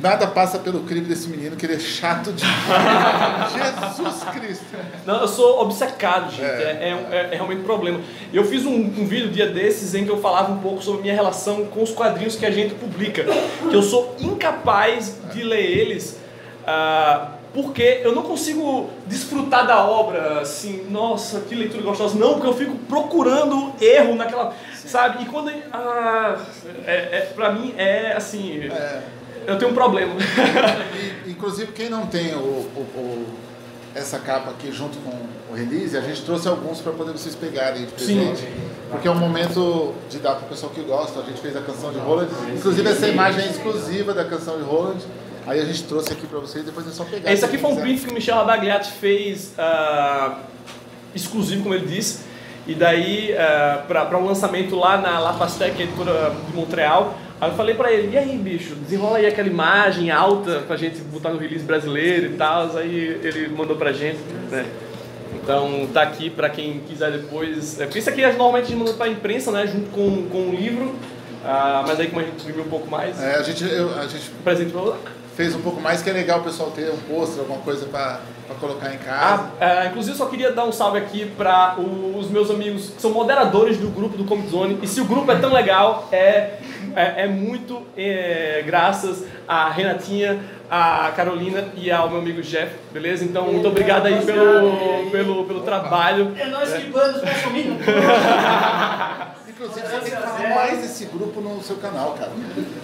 nada passa pelo crivo desse menino que ele é chato de (laughs) Jesus Cristo. Não, eu sou obcecado, gente. É. É, é, é- é realmente um problema. Eu fiz um, um vídeo dia desses em que eu falava um pouco sobre minha relação com os quadrinhos que a gente publica. Que eu sou incapaz de ler eles ah, porque eu não consigo desfrutar da obra assim, nossa, que leitura gostosa. Não, porque eu fico procurando erro naquela. Sabe? E quando. Ah, é, é, pra mim é assim. É. Eu tenho um problema. E, (laughs) inclusive, quem não tem o, o- o- essa capa aqui junto com o release, a gente trouxe alguns para poder vocês pegarem de Sim. presente. Porque é um momento de dar para o pessoal que gosta. A gente fez a canção de Roland. Inclusive, essa imagem é exclusiva da canção de Roland. Aí a gente trouxe aqui para vocês, depois é só pegar. Esse se aqui foi um quiser. print que o Michel Abagliati fez ah, exclusivo, como ele disse. E daí, para um lançamento lá na La Pastec, editora de Montreal. Aí eu falei pra ele, e aí bicho, desenrola aí aquela imagem alta pra gente botar no release brasileiro e tal. Aí ele mandou pra gente, né? Então tá aqui pra quem quiser depois. É, porque isso aqui normalmente a gente manda pra imprensa, né? Junto com, com o livro. Ah, mas aí como a gente imprimiu um pouco mais, É, a gente, eu- a gente presente pra fez um pouco mais, que é legal o pessoal ter um pôster, alguma coisa para colocar em casa. Ah, é, inclusive, só queria dar um salve aqui para os meus amigos que são moderadores do grupo do Comic Zone. E se o grupo é tão legal, é, é, é muito é, graças a Renatinha, a Carolina e ao meu amigo Jeff, beleza? Então, muito obrigado aí pelo, pelo, pelo trabalho. É nós que vamos consumindo. (laughs) Inclusive, você tem que falar mais desse grupo no seu canal, cara.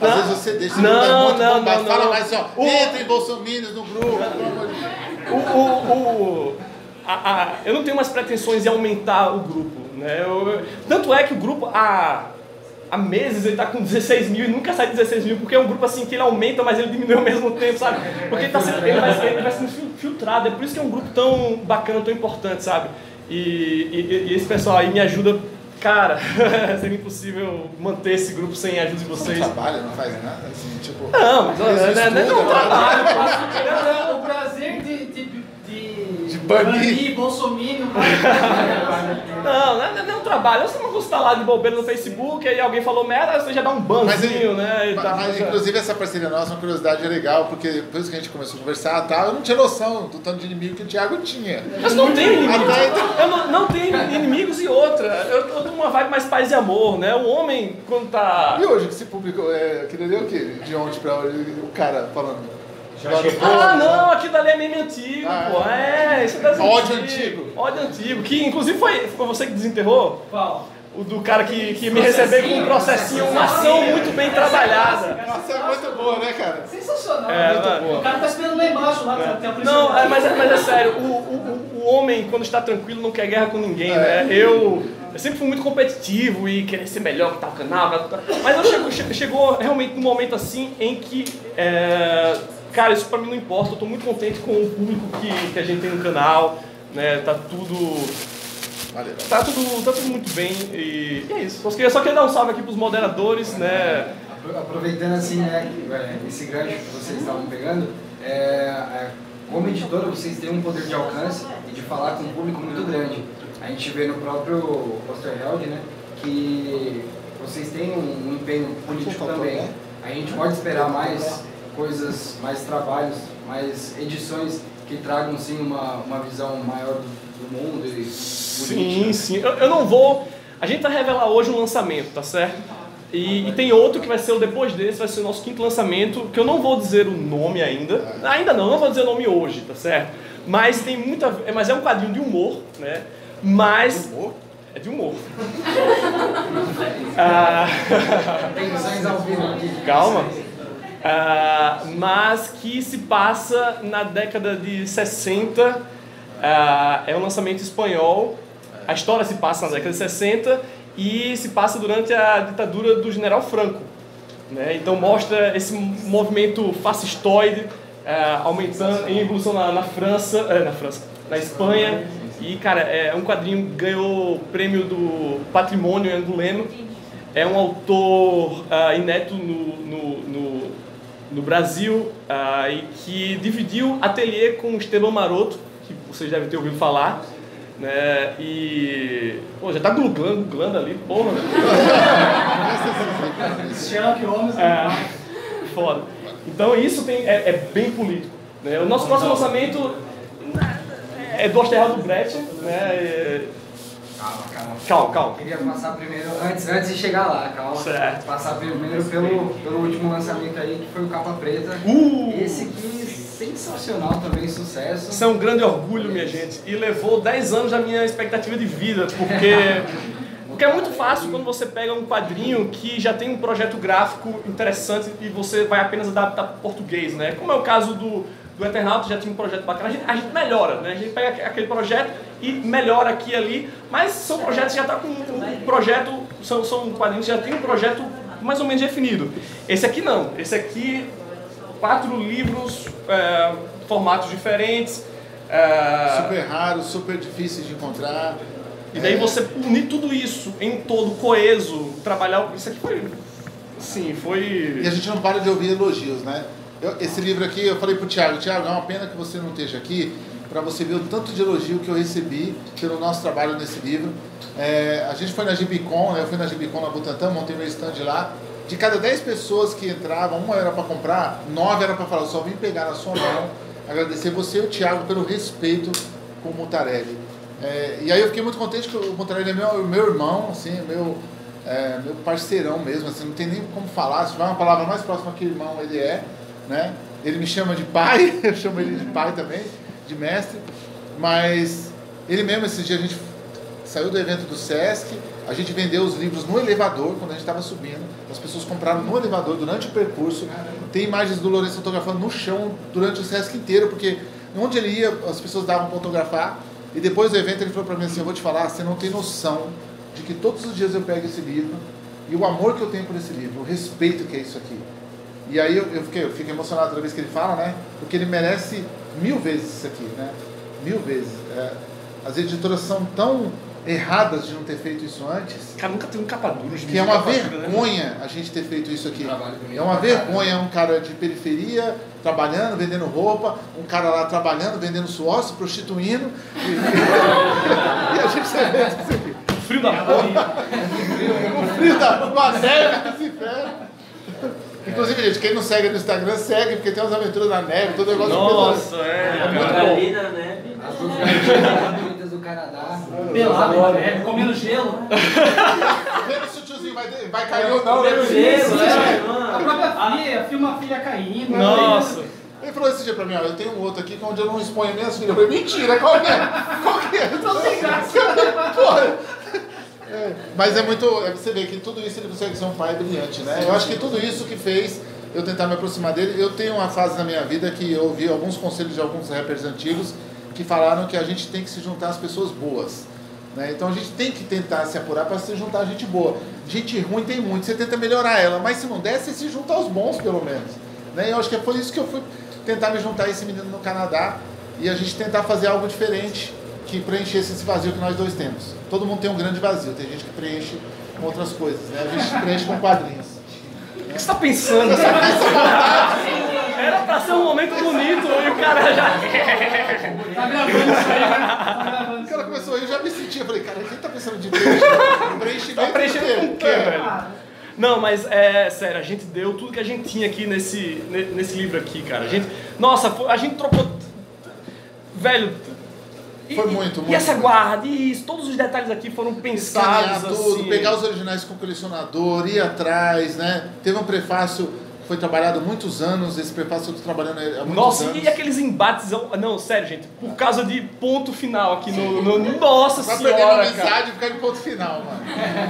Às Não. vezes você deixa Não, muito não, bombado. não, Fala não. mais assim, ó. O- Entrem bolsominions no grupo, de. O, o, o- a- a- eu não tenho mais pretensões em aumentar o grupo. Né? Eu- tanto é que o grupo há, há meses ele está com 16 mil e nunca sai de 16 mil, porque é um grupo assim que ele aumenta, mas ele diminui ao mesmo tempo, sabe? Porque ele, tá sendo, ele, vai, ele vai sendo fil- filtrado. É por isso que é um grupo tão bacana, tão importante, sabe? E, e- e esse pessoal aí me ajuda. Cara, (laughs) seria impossível manter esse grupo sem a ajuda de Você vocês. não trabalha, não faz nada, assim, tipo... Não, mas não, Eles (laughs) não, não, não, estudam, não trabalho. O prazer de, de, banir Bolsonaro. Não, não, é- não é um trabalho. Você não custa estar lá de bobeira no Facebook, aí alguém falou merda, você já dá um banzinho, né? e mas, tal. mas, inclusive essa parceria nossa, uma curiosidade legal, porque depois que a gente começou a conversar e tal, eu não tinha noção do tanto de inimigo que o Thiago tinha. Mas não tem inimigos. Até então- Eu não, não tenho inimigos e outra. Eu, eu tô numa vibe mais paz e amor, né? O homem, quando tá. E hoje que se publicou, é, aquele ali é o quê? De ontem pra hoje, o cara falando. Já Lá chegou. Ah, né? não, aquilo dali é meme antigo, Ah, pô. É, isso é das Ódio antigas. antigo. Ódio antigo. Que inclusive foi, foi você que desenterrou? Qual? O do cara que, que me recebeu com um processinho, uma ação muito bem trabalhada. Nossa, é muito boa, né, cara? Sensacional. É, Muito mano. boa. O cara tá esperando lá embaixo, lá, pra ter a Não, é, mas, é- mas é sério, o, o, o- o homem, quando está tranquilo, não quer guerra com ninguém, É. né? Eu, eu sempre fui muito competitivo e querer ser melhor que tal canal, mas eu chego, che- chegou realmente num momento assim em que, é, cara, isso pra mim não importa, eu tô muito contente com o público que, que a gente tem no canal, né? Tá tudo, Valeu. tá tudo, tá tudo muito bem e, e é isso. Só queria, só queria dar um salve aqui pros moderadores, né? Apro- Aproveitando assim, né, é, esse gancho que vocês estavam pegando, é, é, como editora vocês têm um poder de alcance e de falar com um público muito grande. A gente vê no próprio Osterheld, né, que vocês têm um, um empenho político também. né? A gente pode esperar mais coisas, mais trabalhos, mais edições que tragam sim uma, uma visão maior do, do mundo e Sim, sim. Eu, eu não vou. A gente vai revelar hoje um lançamento, tá certo? E, e tem outro que vai ser o depois desse, vai ser o nosso quinto lançamento, que eu não vou dizer o nome ainda. Ainda não, não vou dizer o nome hoje, tá certo? Mas tem muita. é- Mas é um quadrinho de humor, né? Mas. É de humor. (laughs) Ah, calma. Ah, mas que se passa na década de 60. ah, é um lançamento espanhol. A história se passa na década de 60 e se passa durante a ditadura do General Franco. né? Então mostra esse movimento fascistoide ah, aumentando em evolução na, na França, eh, na França, na Espanha. E cara, é um quadrinho ganhou o prêmio do Patrimônio Anguleno. É um autor ah, inédito no, no, no, no Brasil ah, e que dividiu ateliê com o Esteban Maroto, que vocês devem ter ouvido falar. Né? E. Pô, já tá googlando, googlando ali, porra. né? (laughs) Sherlock Holmes. É, foda. Então isso tem, é, é bem político. Né? O nosso próximo lançamento é do Osterhald Brecht. Né? É- Calma, calma. Calma, calma. Queria passar primeiro, antes, antes de chegar lá, calma. Certo. Passar primeiro pelo, pelo último lançamento aí, que foi o Capa Preta. Uh! Esse aqui, sensacional também, sucesso. Isso é um grande orgulho, minha gente. E levou 10 anos da minha expectativa de vida, porque. (laughs) Porque é muito fácil quando você pega um quadrinho que já tem um projeto gráfico interessante e você vai apenas adaptar para português, né? Como é o caso do, do Eternauta, já tinha um projeto bacana, a gente, a gente melhora, né? A gente pega aquele projeto e melhora aqui e ali, mas são projetos que já estão com um projeto, são, são quadrinhos que já tem um projeto mais ou menos definido. Esse aqui não, esse aqui quatro livros, é, formatos diferentes. é, Super raro, super difícil de encontrar. e daí É, você unir tudo isso em todo, coeso, trabalhar. Isso aqui foi. Sim, foi. E a gente não para de ouvir elogios, né? Eu- esse livro aqui, eu falei pro Thiago, Thiago, é uma pena que você não esteja aqui para você ver o tanto de elogio que eu recebi pelo nosso trabalho nesse livro. É, a gente foi na Gibicon, né? eu fui na Gibicon na Butantã, montei meu stand lá. De cada 10 pessoas que entravam, uma era para comprar, nove era para falar, só vim pegar na sua mão, agradecer você e o Thiago pelo respeito com o Mutarelli. É, e aí eu fiquei muito contente que o Mutarelli é meu, meu irmão, assim, meu, é, meu parceirão mesmo, assim, não tem nem como falar, se tiver uma palavra mais próxima que irmão ele é, né? Ele me chama de pai, (laughs) eu chamo ele de pai também, de mestre, mas ele mesmo, esses dias a gente saiu do evento do Sesc, a gente vendeu os livros no elevador, quando a gente estava subindo, as pessoas compraram no elevador durante o percurso, tem imagens do Lourenço fotografando no chão durante o Sesc inteiro, porque onde ele ia, as pessoas davam para fotografar, e depois do evento ele falou para mim assim, eu vou te falar, você não tem noção de que todos os dias eu pego esse livro, e o amor que eu tenho por esse livro, o respeito que é isso aqui. E aí eu, eu, fiquei, eu fico emocionado toda vez que ele fala, né? Porque ele merece mil vezes isso aqui, né? Mil vezes. É, as editoras são tão erradas de não ter feito isso antes, Cara, nunca teve um capa dura. que é vídeos uma né? vergonha a gente ter feito isso aqui. É uma vergonha um cara de periferia trabalhando, vendendo roupa, um cara lá trabalhando, vendendo suor, se prostituindo. E, (laughs) e a gente vê isso aqui. Frio da porra. O frio da uma neve desse inferno. Inclusive, gente, quem não segue no Instagram, segue, porque tem umas aventuras na neve, todo negócio Nossa, é. É muito bom. Ali na neve. As bonitas do Canadá. Pelado, né? comendo gelo. Vendo se o tiozinho vai, vai cair ou não. né? Comendo gelo, né? A própria filha, filma a filha caindo. Nossa. Ele falou esse dia pra mim, ó, eu tenho um outro aqui que é onde eu não exponho minhas filhas. Eu falei, mentira, qual que é? Qual que é? Não tem graça. (laughs) Porra. É, mas é muito. é, Você vê que tudo isso ele consegue ser um pai brilhante, né? Eu acho que tudo isso que fez eu tentar me aproximar dele. Eu tenho uma fase na minha vida que eu ouvi alguns conselhos de alguns rappers antigos que falaram que a gente tem que se juntar às pessoas boas. Né? Então a gente tem que tentar se apurar para se juntar a gente boa. Gente ruim tem muito, você tenta melhorar ela, mas se não der, você se junta aos bons pelo menos. Né? Eu acho que foi isso que eu fui tentar me juntar a esse menino no Canadá e a gente tentar fazer algo diferente que preenchesse esse vazio que nós dois temos. Todo mundo tem um grande vazio, tem gente que preenche com outras coisas, né? A gente preenche com quadrinhos. O que você tá pensando? Era pra ser um momento bonito e o cara já. Tá gravando isso aí, né? Tá O cara começou, eu já me senti, eu falei, cara, quem tá pensando de preenchimento? Tá preenchendo com o quê, velho? Não, mas é sério, a gente deu tudo que a gente tinha aqui nesse, ne- nesse livro aqui, cara. A gente, nossa, a gente trocou. Velho. E- Foi muito, E muito, essa muito. guarda, e isso, todos os detalhes aqui foram Escanear pensados tudo, assim. pegar os originais com o colecionador, ir atrás, né? Teve um prefácio que foi trabalhado há muitos anos, esse prefácio eu estou trabalhando há muitos Nossa, anos. e aqueles embates. Não, sério, gente, por causa de ponto final aqui no. no- nossa Vai senhora, cara. amizade e ficar de ponto final, mano.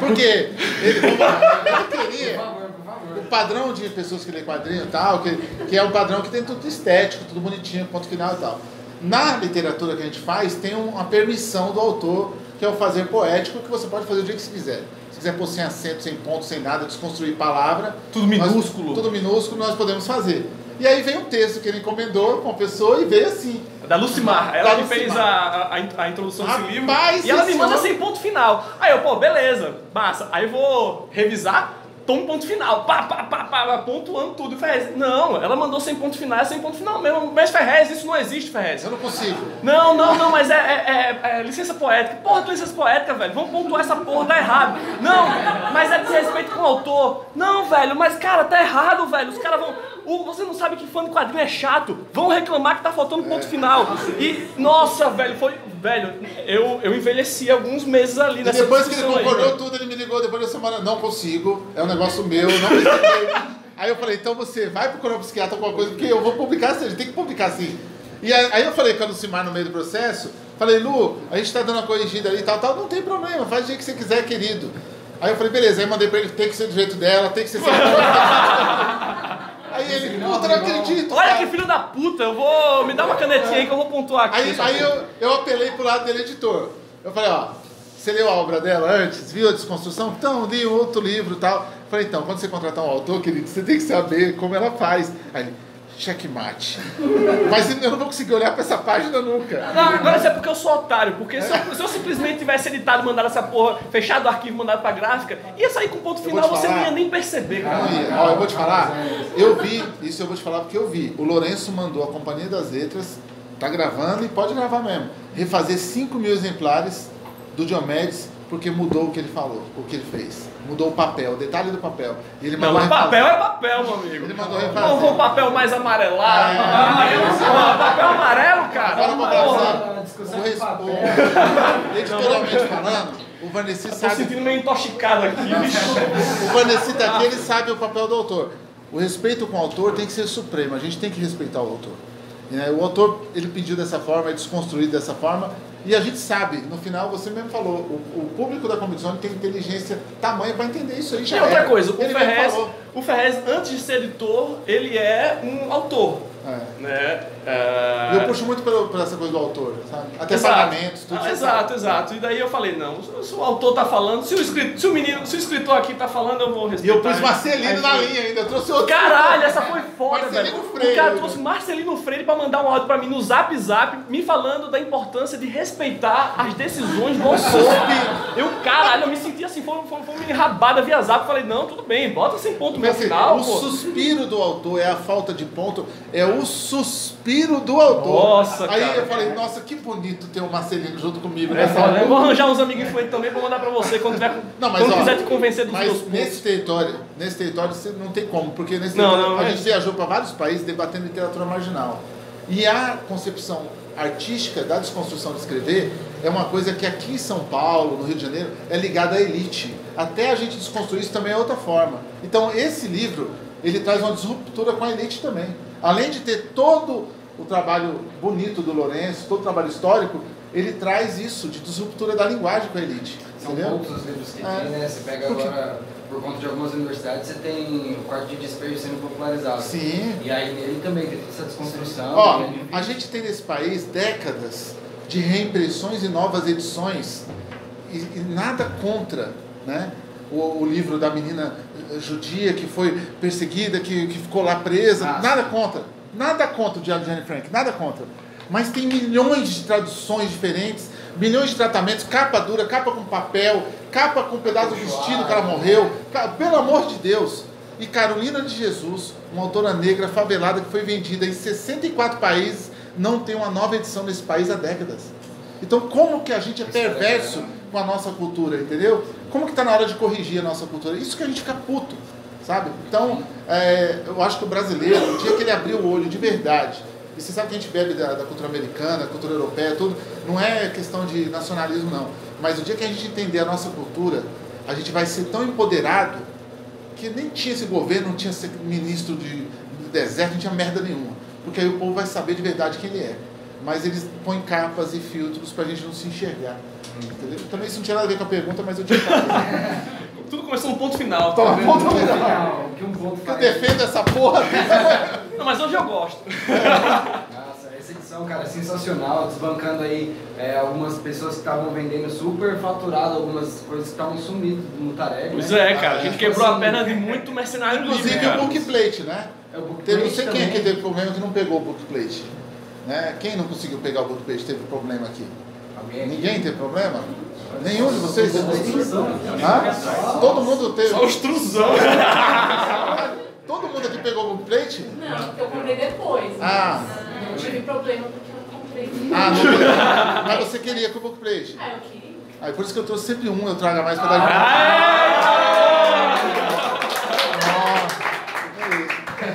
Porque ele, ele Por queria favor, por favor. o padrão de pessoas que lê quadrinho e tal, que, que é um padrão que tem tudo estético, tudo bonitinho, ponto final e tal. Na literatura que a gente faz, tem uma permissão do autor, que é o fazer poético, que você pode fazer do jeito que você quiser. Se quiser pôr sem acento, sem ponto, sem nada, desconstruir palavra. Tudo nós- minúsculo. tudo minúsculo, nós podemos fazer. E aí vem um texto que ele encomendou com a pessoa e veio assim. Da Lucimar, ela Da que fez Lucimar. a, a, a introdução desse Rapaz, livro. E ela me manda sem ponto final. Aí eu, pô, beleza, massa. Aí eu vou revisar, toma um ponto final. Pá, pá, pá, pá, pontuando tudo. Ferrez, não, ela mandou sem ponto final, é sem ponto final mesmo. Mas Ferrez, isso não existe, Ferrez. Eu não consigo. Não, não, não, mas é, é- é- é licença poética. Porra, tu é licença poética, velho. Vamos pontuar essa porra, tá errado. Não, mas é desrespeito com o autor. Não, velho, mas cara, tá errado, velho. Os caras vão. O- você não sabe que fã de quadrinho é chato. Vão reclamar que tá faltando ponto final. E, nossa, velho, foi. Velho, eu, eu envelheci alguns meses ali E nessa depois que ele aí, concordou velho. tudo, ele me ligou depois da semana, não consigo, é um negócio meu, não. (laughs) Aí eu falei, então você vai procurar um psiquiatra alguma coisa, porque eu vou publicar assim, a gente tem que publicar assim. E aí aí eu falei com a Lucimar no meio do processo, falei, Lu, a gente tá dando uma corrigida ali e tal, tal, não tem problema, faz do jeito que você quiser, querido. Aí eu falei, beleza, aí mandei pra ele, tem que ser do jeito dela, tem que ser. (laughs) Aí ele, puta, não acredito. Olha cara. que filho da puta, eu vou. Me dá uma canetinha aí que eu vou pontuar aqui. Aí, aí eu, eu apelei pro lado dele, editor. Eu falei, ó, você leu a obra dela antes? Viu a desconstrução? Então, li outro livro e tal. Falei, então, quando você contratar um autor, querido, você tem que saber como ela faz. Aí ele, checkmate. Mas eu não vou conseguir olhar pra essa página nunca. Não, agora isso é porque eu sou otário, porque se eu, se eu simplesmente tivesse editado, mandado essa porra, fechado o arquivo, mandado pra gráfica, ia sair com ponto final, você não ia nem perceber, cara. Não ia. Ó, eu vou te falar, eu vi, isso eu vou te falar porque eu vi. O Lourenço mandou a Companhia das Letras, tá gravando e pode gravar mesmo, refazer 5 mil exemplares do Diomedes, porque mudou o que ele falou, o que ele fez. Mudou o papel, o detalhe do papel. E ele Não, mandou mas refazer. papel é papel, meu amigo. Ele mandou Não refazer. vou papel mais amarelado. É. amarelo, porra, papel amarelo, cara. Agora vou o- Editorialmente falando, o Vanessa Tô sabe. sentindo meio intoxicado aqui, (laughs) bicho. O Vanessa tá aqui, ele sabe o papel do autor. O respeito com o autor tem que ser supremo, a gente tem que respeitar o autor. Né? O autor, ele pediu dessa forma, é desconstruído dessa forma, e a gente sabe, no final, você mesmo falou, o, o público da Comic Zone tem inteligência tamanha para entender isso aí já E outra era. coisa, o Ele Ferrez, o Ferrez, antes de ser editor, ele é um autor. É. Né? E É... eu puxo muito pelo- por essa coisa do autor, sabe? Até Exato. pagamentos, tudo Ah, exato, sabe. exato. E daí eu falei, não, se, se o autor tá falando, se o, escrito, se o menino, se o escritor aqui tá falando, eu vou E respeitar. eu pus Marcelino Aí na linha ainda, eu trouxe outro. Caralho, essa foi foda, Marcelino velho. Freire, o cara trouxe Marcelino Freire pra mandar um áudio pra mim no Zap Zap, me falando da importância de respeitar as decisões do autor. Eu, caralho, eu me senti assim, foi, foi, foi uma enrabada via Zap. Falei, não, tudo bem, bota sem ponto no Mas, assim, final, o pô. suspiro do autor é a falta de ponto, é o suspiro do autor. Nossa, Aí cara. eu falei, nossa, que bonito ter o Marcelino junto comigo É nessa foda, eu vou arranjar uns amigos influentes também pra mandar pra você quando, tiver, Não, mas, quando ó, quiser te convencer dos Mas pontos. nesse território, nesse território você não tem como, porque nesse Não, não, a é. gente viajou para vários países debatendo literatura marginal. E a concepção artística da desconstrução de escrever é uma coisa que aqui em São Paulo, no Rio de Janeiro, é ligada à elite. Até a gente desconstruir isso também é outra forma. Então esse livro, ele traz uma disruptura com a elite também. Além de ter todo o trabalho bonito do Lourenço, todo o trabalho histórico, ele traz isso de disruptura da linguagem com a elite. São entendeu? poucos os livros que É. tem, né? Você pega Porque- agora, por conta de algumas universidades, você tem o quarto de despejo sendo popularizado. Sim. E aí nele também tem toda essa desconstrução. Ó, né? a gente tem nesse país décadas de reimpressões e novas edições e, e nada contra, né? O, o livro da menina eh, judia que foi perseguida, que, que ficou lá presa, Ah, nada contra, nada contra o diário de Anne Frank, nada contra. Mas tem milhões de traduções diferentes, milhões de tratamentos, capa dura, capa com papel, capa com um pedaço do vestido que ela morreu, pelo amor de Deus. E Carolina de Jesus, uma autora negra favelada que foi vendida em 64 países, não tem uma nova edição nesse país há décadas. Então, como que a gente é é perverso legal. com a nossa cultura, entendeu? Como que tá na hora de corrigir a nossa cultura? Isso que a gente fica puto, sabe? Então, é, eu acho que o brasileiro, o dia que ele abrir o olho de verdade, e você sabe que a gente bebe da, da cultura americana, da cultura europeia, tudo, não é questão de nacionalismo, não. Mas o dia que a gente entender a nossa cultura, a gente vai ser tão empoderado que nem tinha esse governo, não tinha esse ministro de, do deserto, não tinha merda nenhuma. Porque aí o povo vai saber de verdade quem ele é. Mas eles põem capas e filtros pra gente não se enxergar. Entendeu? Também isso não tinha nada a ver com a pergunta, mas eu tinha. (laughs) Tudo começou no ponto final. Tá vendo? ponto Ponto final. final, que um ponto Eu defendo essa porra. (laughs) Não, mas hoje eu gosto. (laughs) Nossa, essa edição, cara, é sensacional, desbancando aí é, algumas pessoas que estavam vendendo super faturado, algumas coisas que estavam sumidas no Tarek. Pois né? é, cara. A gente quebrou a perna de muito mercenário Inclusive cara. o bookplate, né? É o bookplate Teve, não sei quem também. aqui teve problema que não pegou o bookplate. Né? Quem não conseguiu pegar o bookplate teve problema aqui? Alguém? Ninguém teve problema? Nenhum de vocês? Todo mundo teve. Só os truzão. (laughs) Todo mundo aqui pegou o bookplate? Não, porque eu comprei depois. Ah. Não tive problema porque eu não comprei. Ah, não. Mas você queria com o bookplate. Ah, eu queria. Aí por isso que eu trouxe sempre um, eu trago a mais pra dar de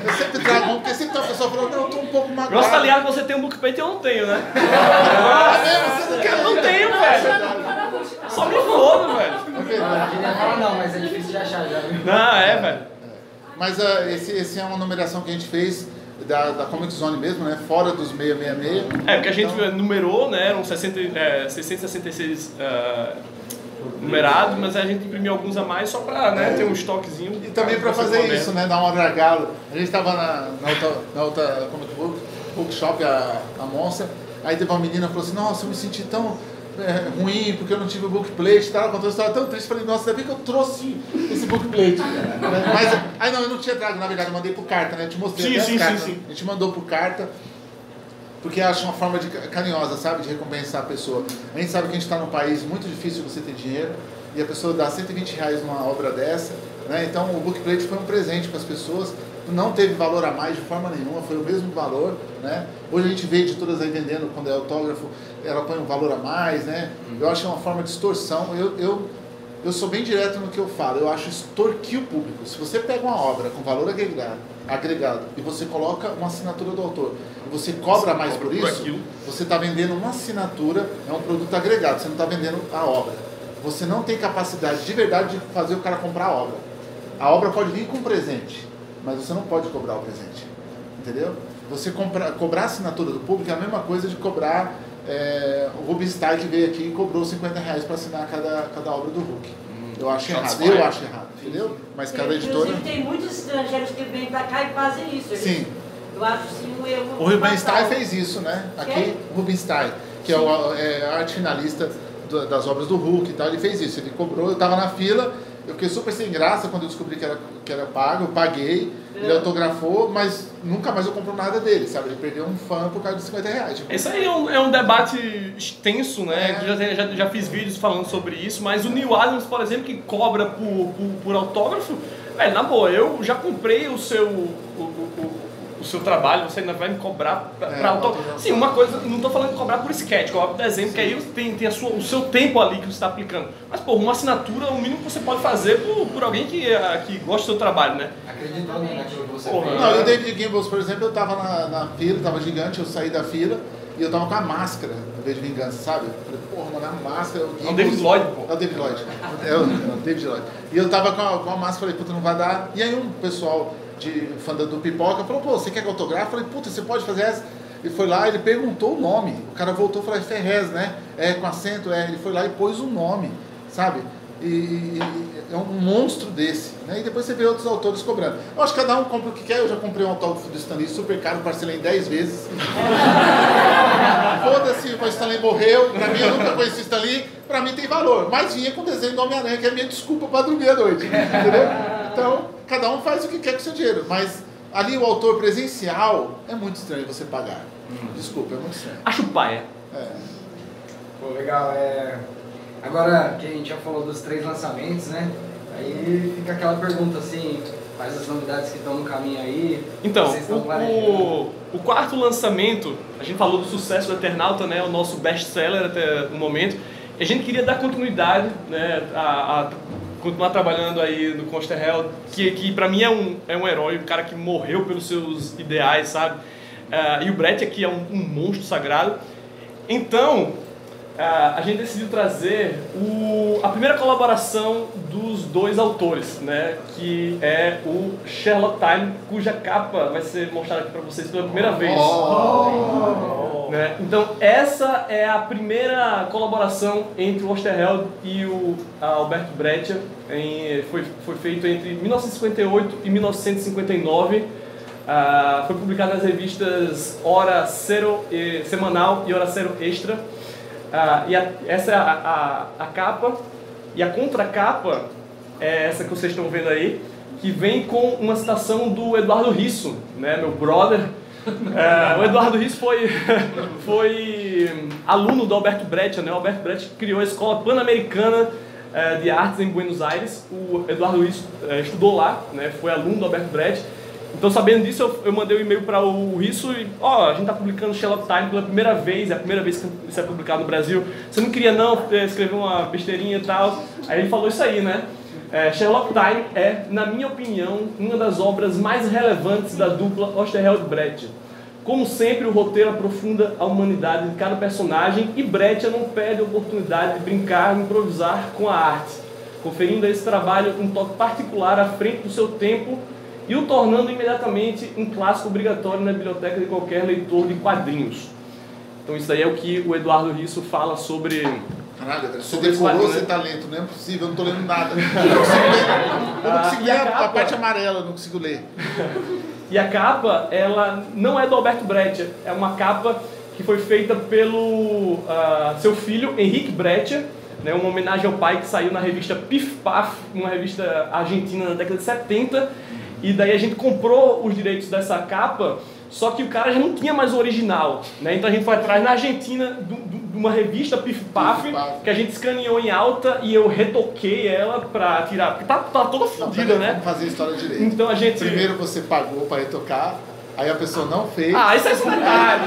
Eu sempre trago um, porque sempre tem uma pessoa falando, não, eu tô um pouco magoado. Nossa, tá que você tem um bookplate e eu não tenho, né? Ah, mesmo? Você não quer? Eu não tenho, velho. Só me foda, velho. É queria falar não, mas é difícil de achar já, viu? Não, é, velho. Mas ah, esse, esse é uma numeração que a gente fez da, da Comic Zone mesmo, né? Fora dos 666. É, porque a gente Então, numerou, né? Eram 60, é, 666 é, numerados, mas a gente imprimiu alguns a mais só pra né, ter um estoquezinho. E também para fazer isso, né? Dar uma gargalo. A gente estava na, na outra, na outra comic book, bookshop, a, a Monster, aí teve uma menina que falou assim, nossa, eu me senti tão é, ruim porque eu não tive o bookplate e tal. Contou uma história tão triste. Falei, nossa, ainda bem que eu trouxe esse bookplate. (laughs) Mas, aí não, eu não tinha trago, na verdade, eu mandei por carta, né? Eu te mostrei Sim, sim, sim, sim. A gente mandou por carta. Porque acho uma forma de ca- carinhosa, sabe? De recompensar a pessoa. A gente sabe que a gente está num país muito difícil de você ter dinheiro e a pessoa dá 120 reais numa obra dessa. Né? Então o bookplate foi um presente para as pessoas. Não teve valor a mais de forma nenhuma, foi o mesmo valor. Né? Hoje a gente vê editoras aí vendendo, quando é autógrafo, ela põe um valor a mais. Né? Eu acho que é uma forma de distorção. Eu, eu, eu sou bem direto no que eu falo. Eu acho extorquir o público. Se você pega uma obra com valor agregado, agregado e você coloca uma assinatura do autor e você cobra mais por isso, você está vendendo uma assinatura, é um produto agregado, você não está vendendo a obra. Você não tem capacidade de verdade de fazer o cara comprar a obra. A obra pode vir com um presente, mas você não pode cobrar o presente. Entendeu? Você compra, cobrar a assinatura do público é a mesma coisa de cobrar é, o Rubinstein que veio aqui e cobrou 50 reais para assinar cada, cada obra do Hulk. Eu acho shots errado, fired. eu acho errado, entendeu? Mas cada editora. Inclusive, tem muitos estrangeiros que vêm pra cá e fazem isso. Eles- Sim. Eu acho sim um erro. O Rubinstein fez isso, né? Aqui, o Rubinstein, que é o é, arte finalista do- das obras do Hulk e tal, ele fez isso. Ele cobrou, eu tava na fila, eu fiquei super sem graça quando eu descobri que era, que era pago, eu paguei, ele É. autografou, mas nunca mais eu compro nada dele, sabe? Ele perdeu um fã por causa de 50 reais. Tipo, Esse aí é um, é um debate extenso, né? É. Já, já, já fiz vídeos falando sobre isso, mas o Neil Adams, por exemplo, que cobra por, por, por autógrafo, velho, na boa, eu já comprei o seu. O, o, o- seu trabalho, você ainda vai me cobrar pra, É, autógrafo. Sim, uma coisa, não tô falando de cobrar por sketch, cobrar por desenho, que aí tem, tem a sua, o seu tempo ali que você está aplicando. Mas, pô, uma assinatura o mínimo que você pode fazer por, por alguém que, ah, que gosta do seu trabalho, né? Acreditou né, naquilo que você Porra. Não, e o David Gimbels, por exemplo, eu tava na, na fila, tava gigante, eu saí da fila e eu tava com a máscara no vez de vingança, sabe? Eu falei, porra, mano, a máscara. É o David Lloyd, pô. É o David Lloyd. É o, é o David Lloyd. E eu tava com a, com a máscara, falei, puta, não vai dar. E aí um pessoal de fã do Pipoca falou, pô, você quer que eu autografe? Eu falei, puta, você pode fazer essa? Ele foi lá, ele perguntou o nome. O cara voltou e falou, é Ferrez, né? É, com acento, é. Ele foi lá e pôs o nome, sabe? E, e- é um monstro desse. Né? E depois você vê outros autores cobrando. Eu acho que cada um compra o que quer. Eu já comprei um autógrafo do Stanley super caro, parcelei em 10 vezes. (laughs) Foda-se, o Stanley morreu. Pra mim, eu nunca conheci o Stanley. Pra mim tem valor. Mas vinha com o desenho do Homem-Aranha, que é minha desculpa pra dormir à noite. Entendeu? Então, cada um faz o que quer com o seu dinheiro. Mas ali o autor presencial é muito estranho você pagar. Desculpa, é muito estranho. Acho paia. É. Pô, legal. É... Agora que a gente já falou dos três lançamentos, né? Aí fica aquela pergunta assim, quais as novidades que estão no caminho aí? Então, vocês estão o, o, o quarto lançamento, a gente falou do sucesso do Eternauta, né? O nosso best-seller até o momento. a gente queria dar continuidade, né, a, a continuar trabalhando aí no Conster Hell, que, que para mim é um, é um herói, um cara que morreu pelos seus ideais, sabe? Uh, e o Brett aqui é um, um monstro sagrado. Então, a gente decidiu trazer o, a primeira colaboração dos dois autores, né? Que é o Sherlock Time, cuja capa vai ser mostrada aqui para vocês pela primeira vez. Né? Então, essa é a primeira colaboração entre o Osterheld e o Alberto Breccia. Em, foi, foi feito entre 1958 e 1959. Ah, foi publicado nas revistas Hora Zero e, Semanal e Hora Zero Extra. Ah, e a, essa é a, a, a capa. E a contracapa é essa que vocês estão vendo aí, que vem com uma citação do Eduardo Risso, né, meu brother, é, o Eduardo Risso foi, (laughs) foi aluno do Alberto Brecht, né? O Alberto Brecht criou a Escola Pan-Americana é, de Artes em Buenos Aires. O Eduardo Risso é, estudou lá, né? Foi aluno do Alberto Brecht. Então, sabendo disso, eu, eu mandei um e-mail para o Risso e, ó, oh, a gente está publicando Sherlock Time pela primeira vez, é a primeira vez que isso é publicado no Brasil. Você não queria, não, escrever uma besteirinha e tal? Aí ele falou isso aí, né? É, Sherlock Time é, na minha opinião, uma das obras mais relevantes da dupla Osterheld-Brett. Como sempre, o roteiro aprofunda a humanidade de cada personagem e Brett não perde a oportunidade de brincar e improvisar com a arte, conferindo a esse trabalho um toque particular à frente do seu tempo e o tornando imediatamente um clássico obrigatório na biblioteca de qualquer leitor de quadrinhos. Então isso aí é o que o Eduardo Risso fala sobre Caralho, velho, você decorou esse talento, não é possível, eu não tô lendo nada. (laughs) Eu não consigo ler, eu não consigo ler a, a, parte amarela, eu não consigo ler. (laughs) e a capa, ela não é do Alberto Brecht, é uma capa que foi feita pelo uh, seu filho, Henrique Brecht, né, uma homenagem ao pai que saiu na revista Pif Paf, uma revista argentina na década de 70. E daí a gente comprou os direitos dessa capa, só que o cara já não tinha mais o original. Né? Então a gente foi atrás na Argentina de uma revista Pif Paf, que a gente escaneou em alta e eu retoquei ela pra tirar. Porque tá, tá toda fodida, né? Vamos fazer a história direito. Então a gente. Primeiro você pagou pra retocar, aí a pessoa não fez. Ah, isso é verdade.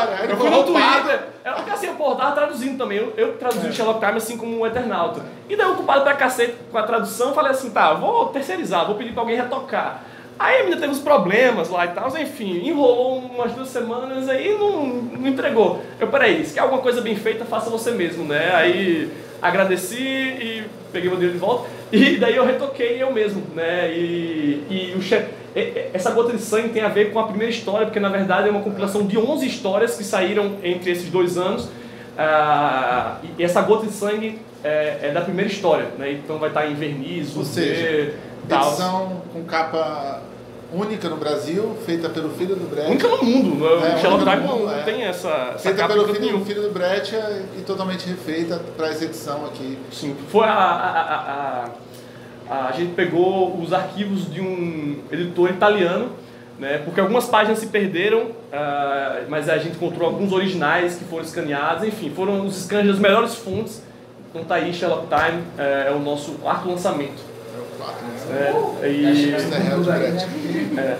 História. Aí eu fui no Twitter. Porque assim, pô, eu tava traduzindo também. Eu, eu traduzi é. o Sherlock Time assim como um Eternauta. E daí ocupado pra cacete com a tradução, falei assim, tá, vou terceirizar, vou pedir pra alguém retocar. Aí a menina teve uns problemas lá e tal, enfim, enrolou umas duas semanas aí e não, não entregou. Eu, peraí, se quer alguma coisa bem feita, faça você mesmo, né? Aí agradeci e peguei meu dinheiro de volta e daí eu retoquei eu mesmo, né? E, e o chefe, essa gota de sangue tem a ver com a primeira história, porque na verdade é uma compilação de 11 histórias que saíram entre esses dois anos. Ah, e essa gota de sangue é, é, da primeira história, né? Então vai estar em verniz, Ou seja, tal. edição com capa única no Brasil, feita pelo filho do Brecht. Única no mundo, é, o Sherlock Time não é. tem essa, essa Feita pelo filho, filho, do Brecht e totalmente refeita para essa edição aqui. Sim, foi a, a, a, a, a gente pegou os arquivos de um editor italiano, né, porque algumas páginas se perderam, uh, mas a gente encontrou alguns originais que foram escaneados, enfim, foram os scans das melhores fontes. Então tá aí, Sherlock Time é, é o nosso quarto lançamento. É, e... É.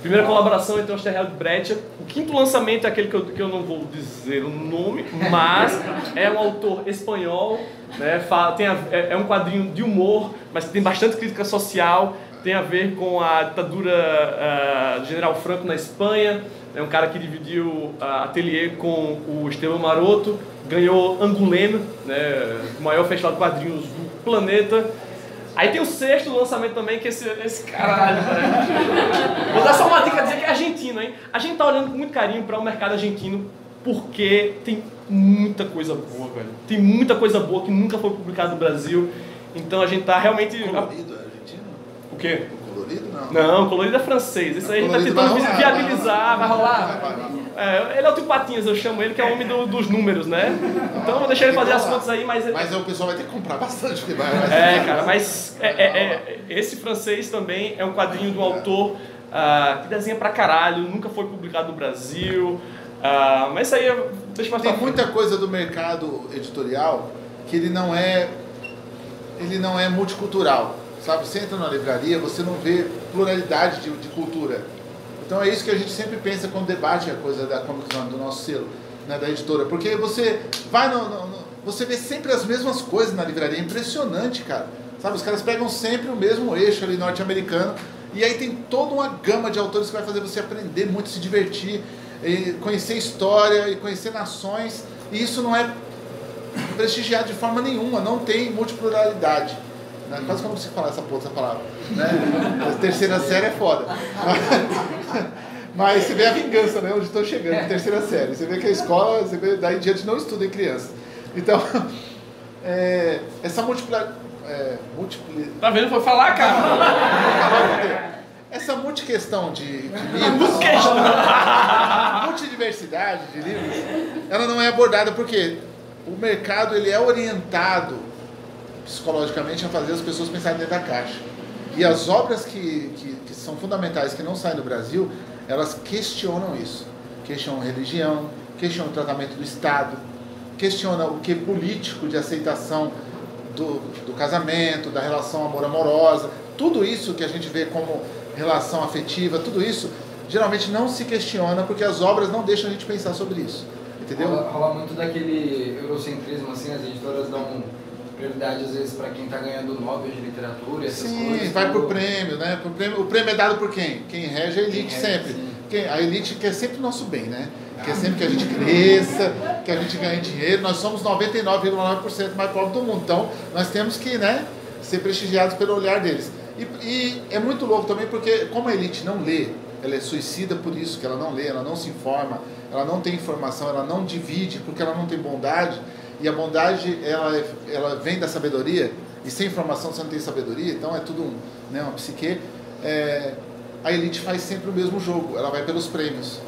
Primeira colaboração entre o Osterheld e Brecht. O quinto lançamento é aquele que eu, que eu não vou dizer o nome, mas é um autor espanhol, né, fala, tem a, é, é, um quadrinho de humor, mas tem bastante crítica social, tem a ver com a ditadura uh, General Franco na Espanha. É um cara que dividiu uh, ateliê com o Esteban Maroto, ganhou Angulema, né, o maior festival de quadrinhos do planeta. Aí tem o sexto lançamento também, que esse, esse caralho, velho. Vou dar só uma dica, dizer que é argentino, hein? A gente tá olhando com muito carinho para o mercado argentino, porque tem muita coisa boa, velho. Tem muita coisa boa que nunca foi publicada no Brasil. Então a gente tá realmente. Colorido é argentino? O quê? Colorido não. Não, colorido é francês. Isso aí a gente tá tentando vai rolar, viabilizar, vai rolar. Vai, vai, vai, é, ele é o tio Patinhas, eu chamo ele, que é o homem do, dos números, né? Então eu vou deixar ele fazer as contas aí, mas. Mas o pessoal vai ter que comprar bastante, que vai. É, cara, mas é, é, é, esse francês também é um quadrinho do autor uh, que desenha pra caralho, nunca foi publicado no Brasil. Uh, mas isso aí, deixa mais Tem muita coisa do mercado editorial que ele não é. Ele não é multicultural. Sabe, você entra na livraria, você não vê pluralidade de, de cultura. Então é isso que a gente sempre pensa quando debate a coisa da Comic Zone, do nosso selo. né, da editora, porque você vai no, no- no- você vê sempre as mesmas coisas na livraria, é impressionante, cara. Sabe, os caras pegam sempre o mesmo eixo ali norte-americano e aí tem toda uma gama de autores que vai fazer você aprender muito, se divertir, conhecer história e conhecer nações. E isso não é prestigiado de forma nenhuma, não tem multipluralidade. Né? Quase que eu não falar essa porra, essa palavra. Né? A terceira série é foda. (laughs) Mas você vê a vingança, né? Onde estou chegando, terceira série. Você vê que a escola, você vê, daí em diante não estuda em criança. Então, (laughs) é, essa multiplicidade. É, multipli- Tá vendo? Foi falar, cara. essa multiquestão de, de livros, multidiversidade de livros, ela não é abordada porque o mercado ele é orientado psicologicamente a fazer as pessoas pensarem dentro da caixa. E as obras que, que, que são fundamentais, que não saem do Brasil, elas questionam isso. Questionam religião, questionam o tratamento do Estado, questionam o que político de aceitação do, do casamento, da relação amor-amorosa. Tudo isso que a gente vê como relação afetiva, tudo isso geralmente não se questiona porque as obras não deixam a gente pensar sobre isso. Entendeu? Rola, rola muito daquele eurocentrismo, assim, as editoras dão prioridade às vezes para quem tá ganhando Nobel de literatura, essas Sim, coisas. vai tudo. pro prêmio, né? Pro prêmio, o prêmio é dado por quem? Quem rege a elite rege, sempre. sim. Quem, a elite quer sempre o nosso bem, né? Quer sempre que a gente cresça, que a gente ganhe dinheiro. Nós somos 99,9% mais pobres do mundo. Então, nós temos que, né, ser prestigiados pelo olhar deles. E, e é muito louco também porque, como a elite não lê, ela é suicida por isso, que ela não lê, ela não se informa, ela não tem informação, ela não divide porque ela não tem bondade. E a bondade, ela, ela vem da sabedoria, e sem informação você não tem sabedoria, então é tudo um, né, uma psique. É, a elite faz sempre o mesmo jogo, ela vai pelos prêmios.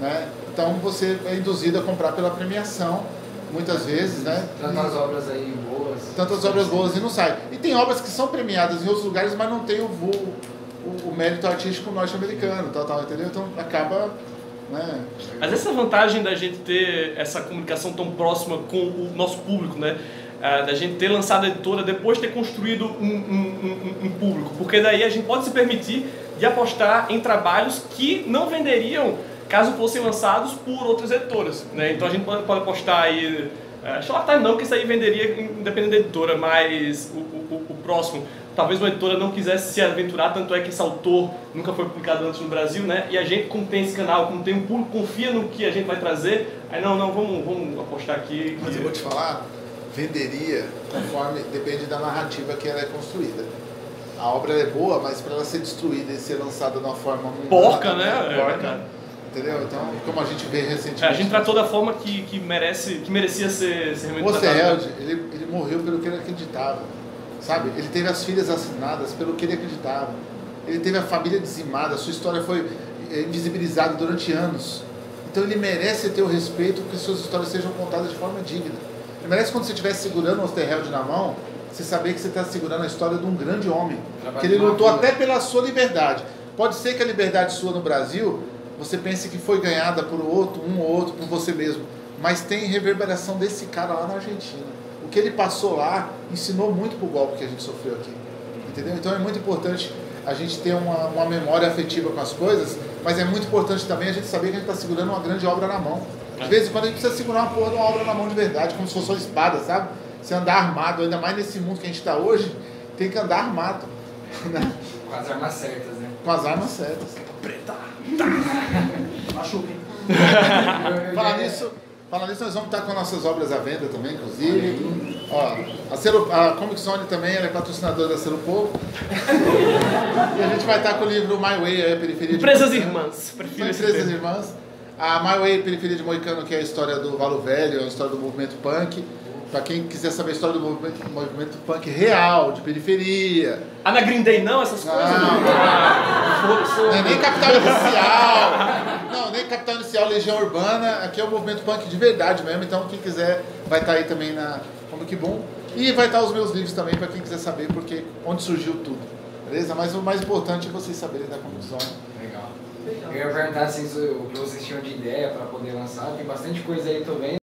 Né? Então você é induzido a comprar pela premiação, muitas vezes, né? Tantas obras aí boas. tantas obras boas e não sai. E tem obras que são premiadas em outros lugares, mas não tem o, voo, o, o mérito artístico norte-americano, tal, tal, entendeu? Então acaba, né? Mas essa vantagem da gente ter essa comunicação tão próxima com o nosso público, né? Ah, da gente ter lançado a editora depois de ter construído um, um- um- um público. Porque daí a gente pode se permitir de apostar em trabalhos que não venderiam caso fossem lançados por outras editoras. Né? Então a gente pode, pode apostar aí. Uh, Showtime não, que isso aí venderia independente da editora, mas o, o- o próximo. Talvez uma editora não quisesse se aventurar, tanto é que esse autor nunca foi publicado antes no Brasil, né? E a gente, como tem esse canal, como tem um público, confia no que a gente vai trazer. Aí não, não, vamos, vamos apostar aqui. Mas eu vou te falar, venderia conforme depende da narrativa que ela é construída. A obra é boa, mas para ela ser destruída e ser lançada de uma forma Porca, né? É Porca, verdade. entendeu? Então, como a gente vê recentemente. É, a gente tratou da forma que, que merece, que merecia ser, ser O. Osterheld, ele, ele morreu pelo que ele acreditava, sabe? Ele teve as filhas assassinadas pelo que ele acreditava. Ele teve a família dizimada, a sua história foi eh, invisibilizada durante anos. Então ele merece ter o respeito que suas histórias sejam contadas de forma digna. Ele merece quando você estiver segurando o Osterheld na mão, você saber que você está segurando a história de um grande homem. Que ele lutou até pela sua liberdade. Pode ser que a liberdade sua no Brasil, você pense que foi ganhada por outro, um ou outro, por você mesmo. Mas tem reverberação desse cara lá na Argentina. O que ele passou lá ensinou muito pro golpe que a gente sofreu aqui. Entendeu? Então é muito importante a gente ter uma, uma memória afetiva com as coisas, mas é muito importante também a gente saber que a gente está segurando uma grande obra na mão. De vez em quando a gente precisa segurar uma porra de uma obra na mão de verdade, como se fosse uma espada, sabe? Você andar armado, ainda mais nesse mundo que a gente está hoje, tem que andar armado. (laughs) né? Com as armas certas, né? Com as armas certas. Machuca, hein? Eu- eu Falar nisso, falar nisso, nós vamos estar com nossas obras à venda também, inclusive. Ó, a, Selo, a Comic Zone também ela é patrocinadora da Selo Povo. (laughs) e a gente vai estar com o livro My Way, a Periferia de Empresas Moicano. irmãs, prefiro empresas irmãs. A My Way, Periferia de Moicano, que é a história do Valo Velho, é a história do movimento punk. Para quem quiser saber a história do movimento, movimento punk real, de periferia. Ah, na Green Day não, essas coisas? Não. Ah, foda-se. Não é nem Capital Inicial. Não, nem Capital Inicial, Legião Urbana. Aqui é o movimento punk de verdade mesmo. Então, quem quiser vai estar aí também na Comic Boom. E vai estar os meus livros também para quem quiser saber porque onde surgiu tudo. Beleza? Mas o mais importante é vocês saberem da Comic Zone. Legal. Eu ia perguntar assim, se o que vocês tinham de ideia para poder lançar. Tem bastante coisa aí, vendo.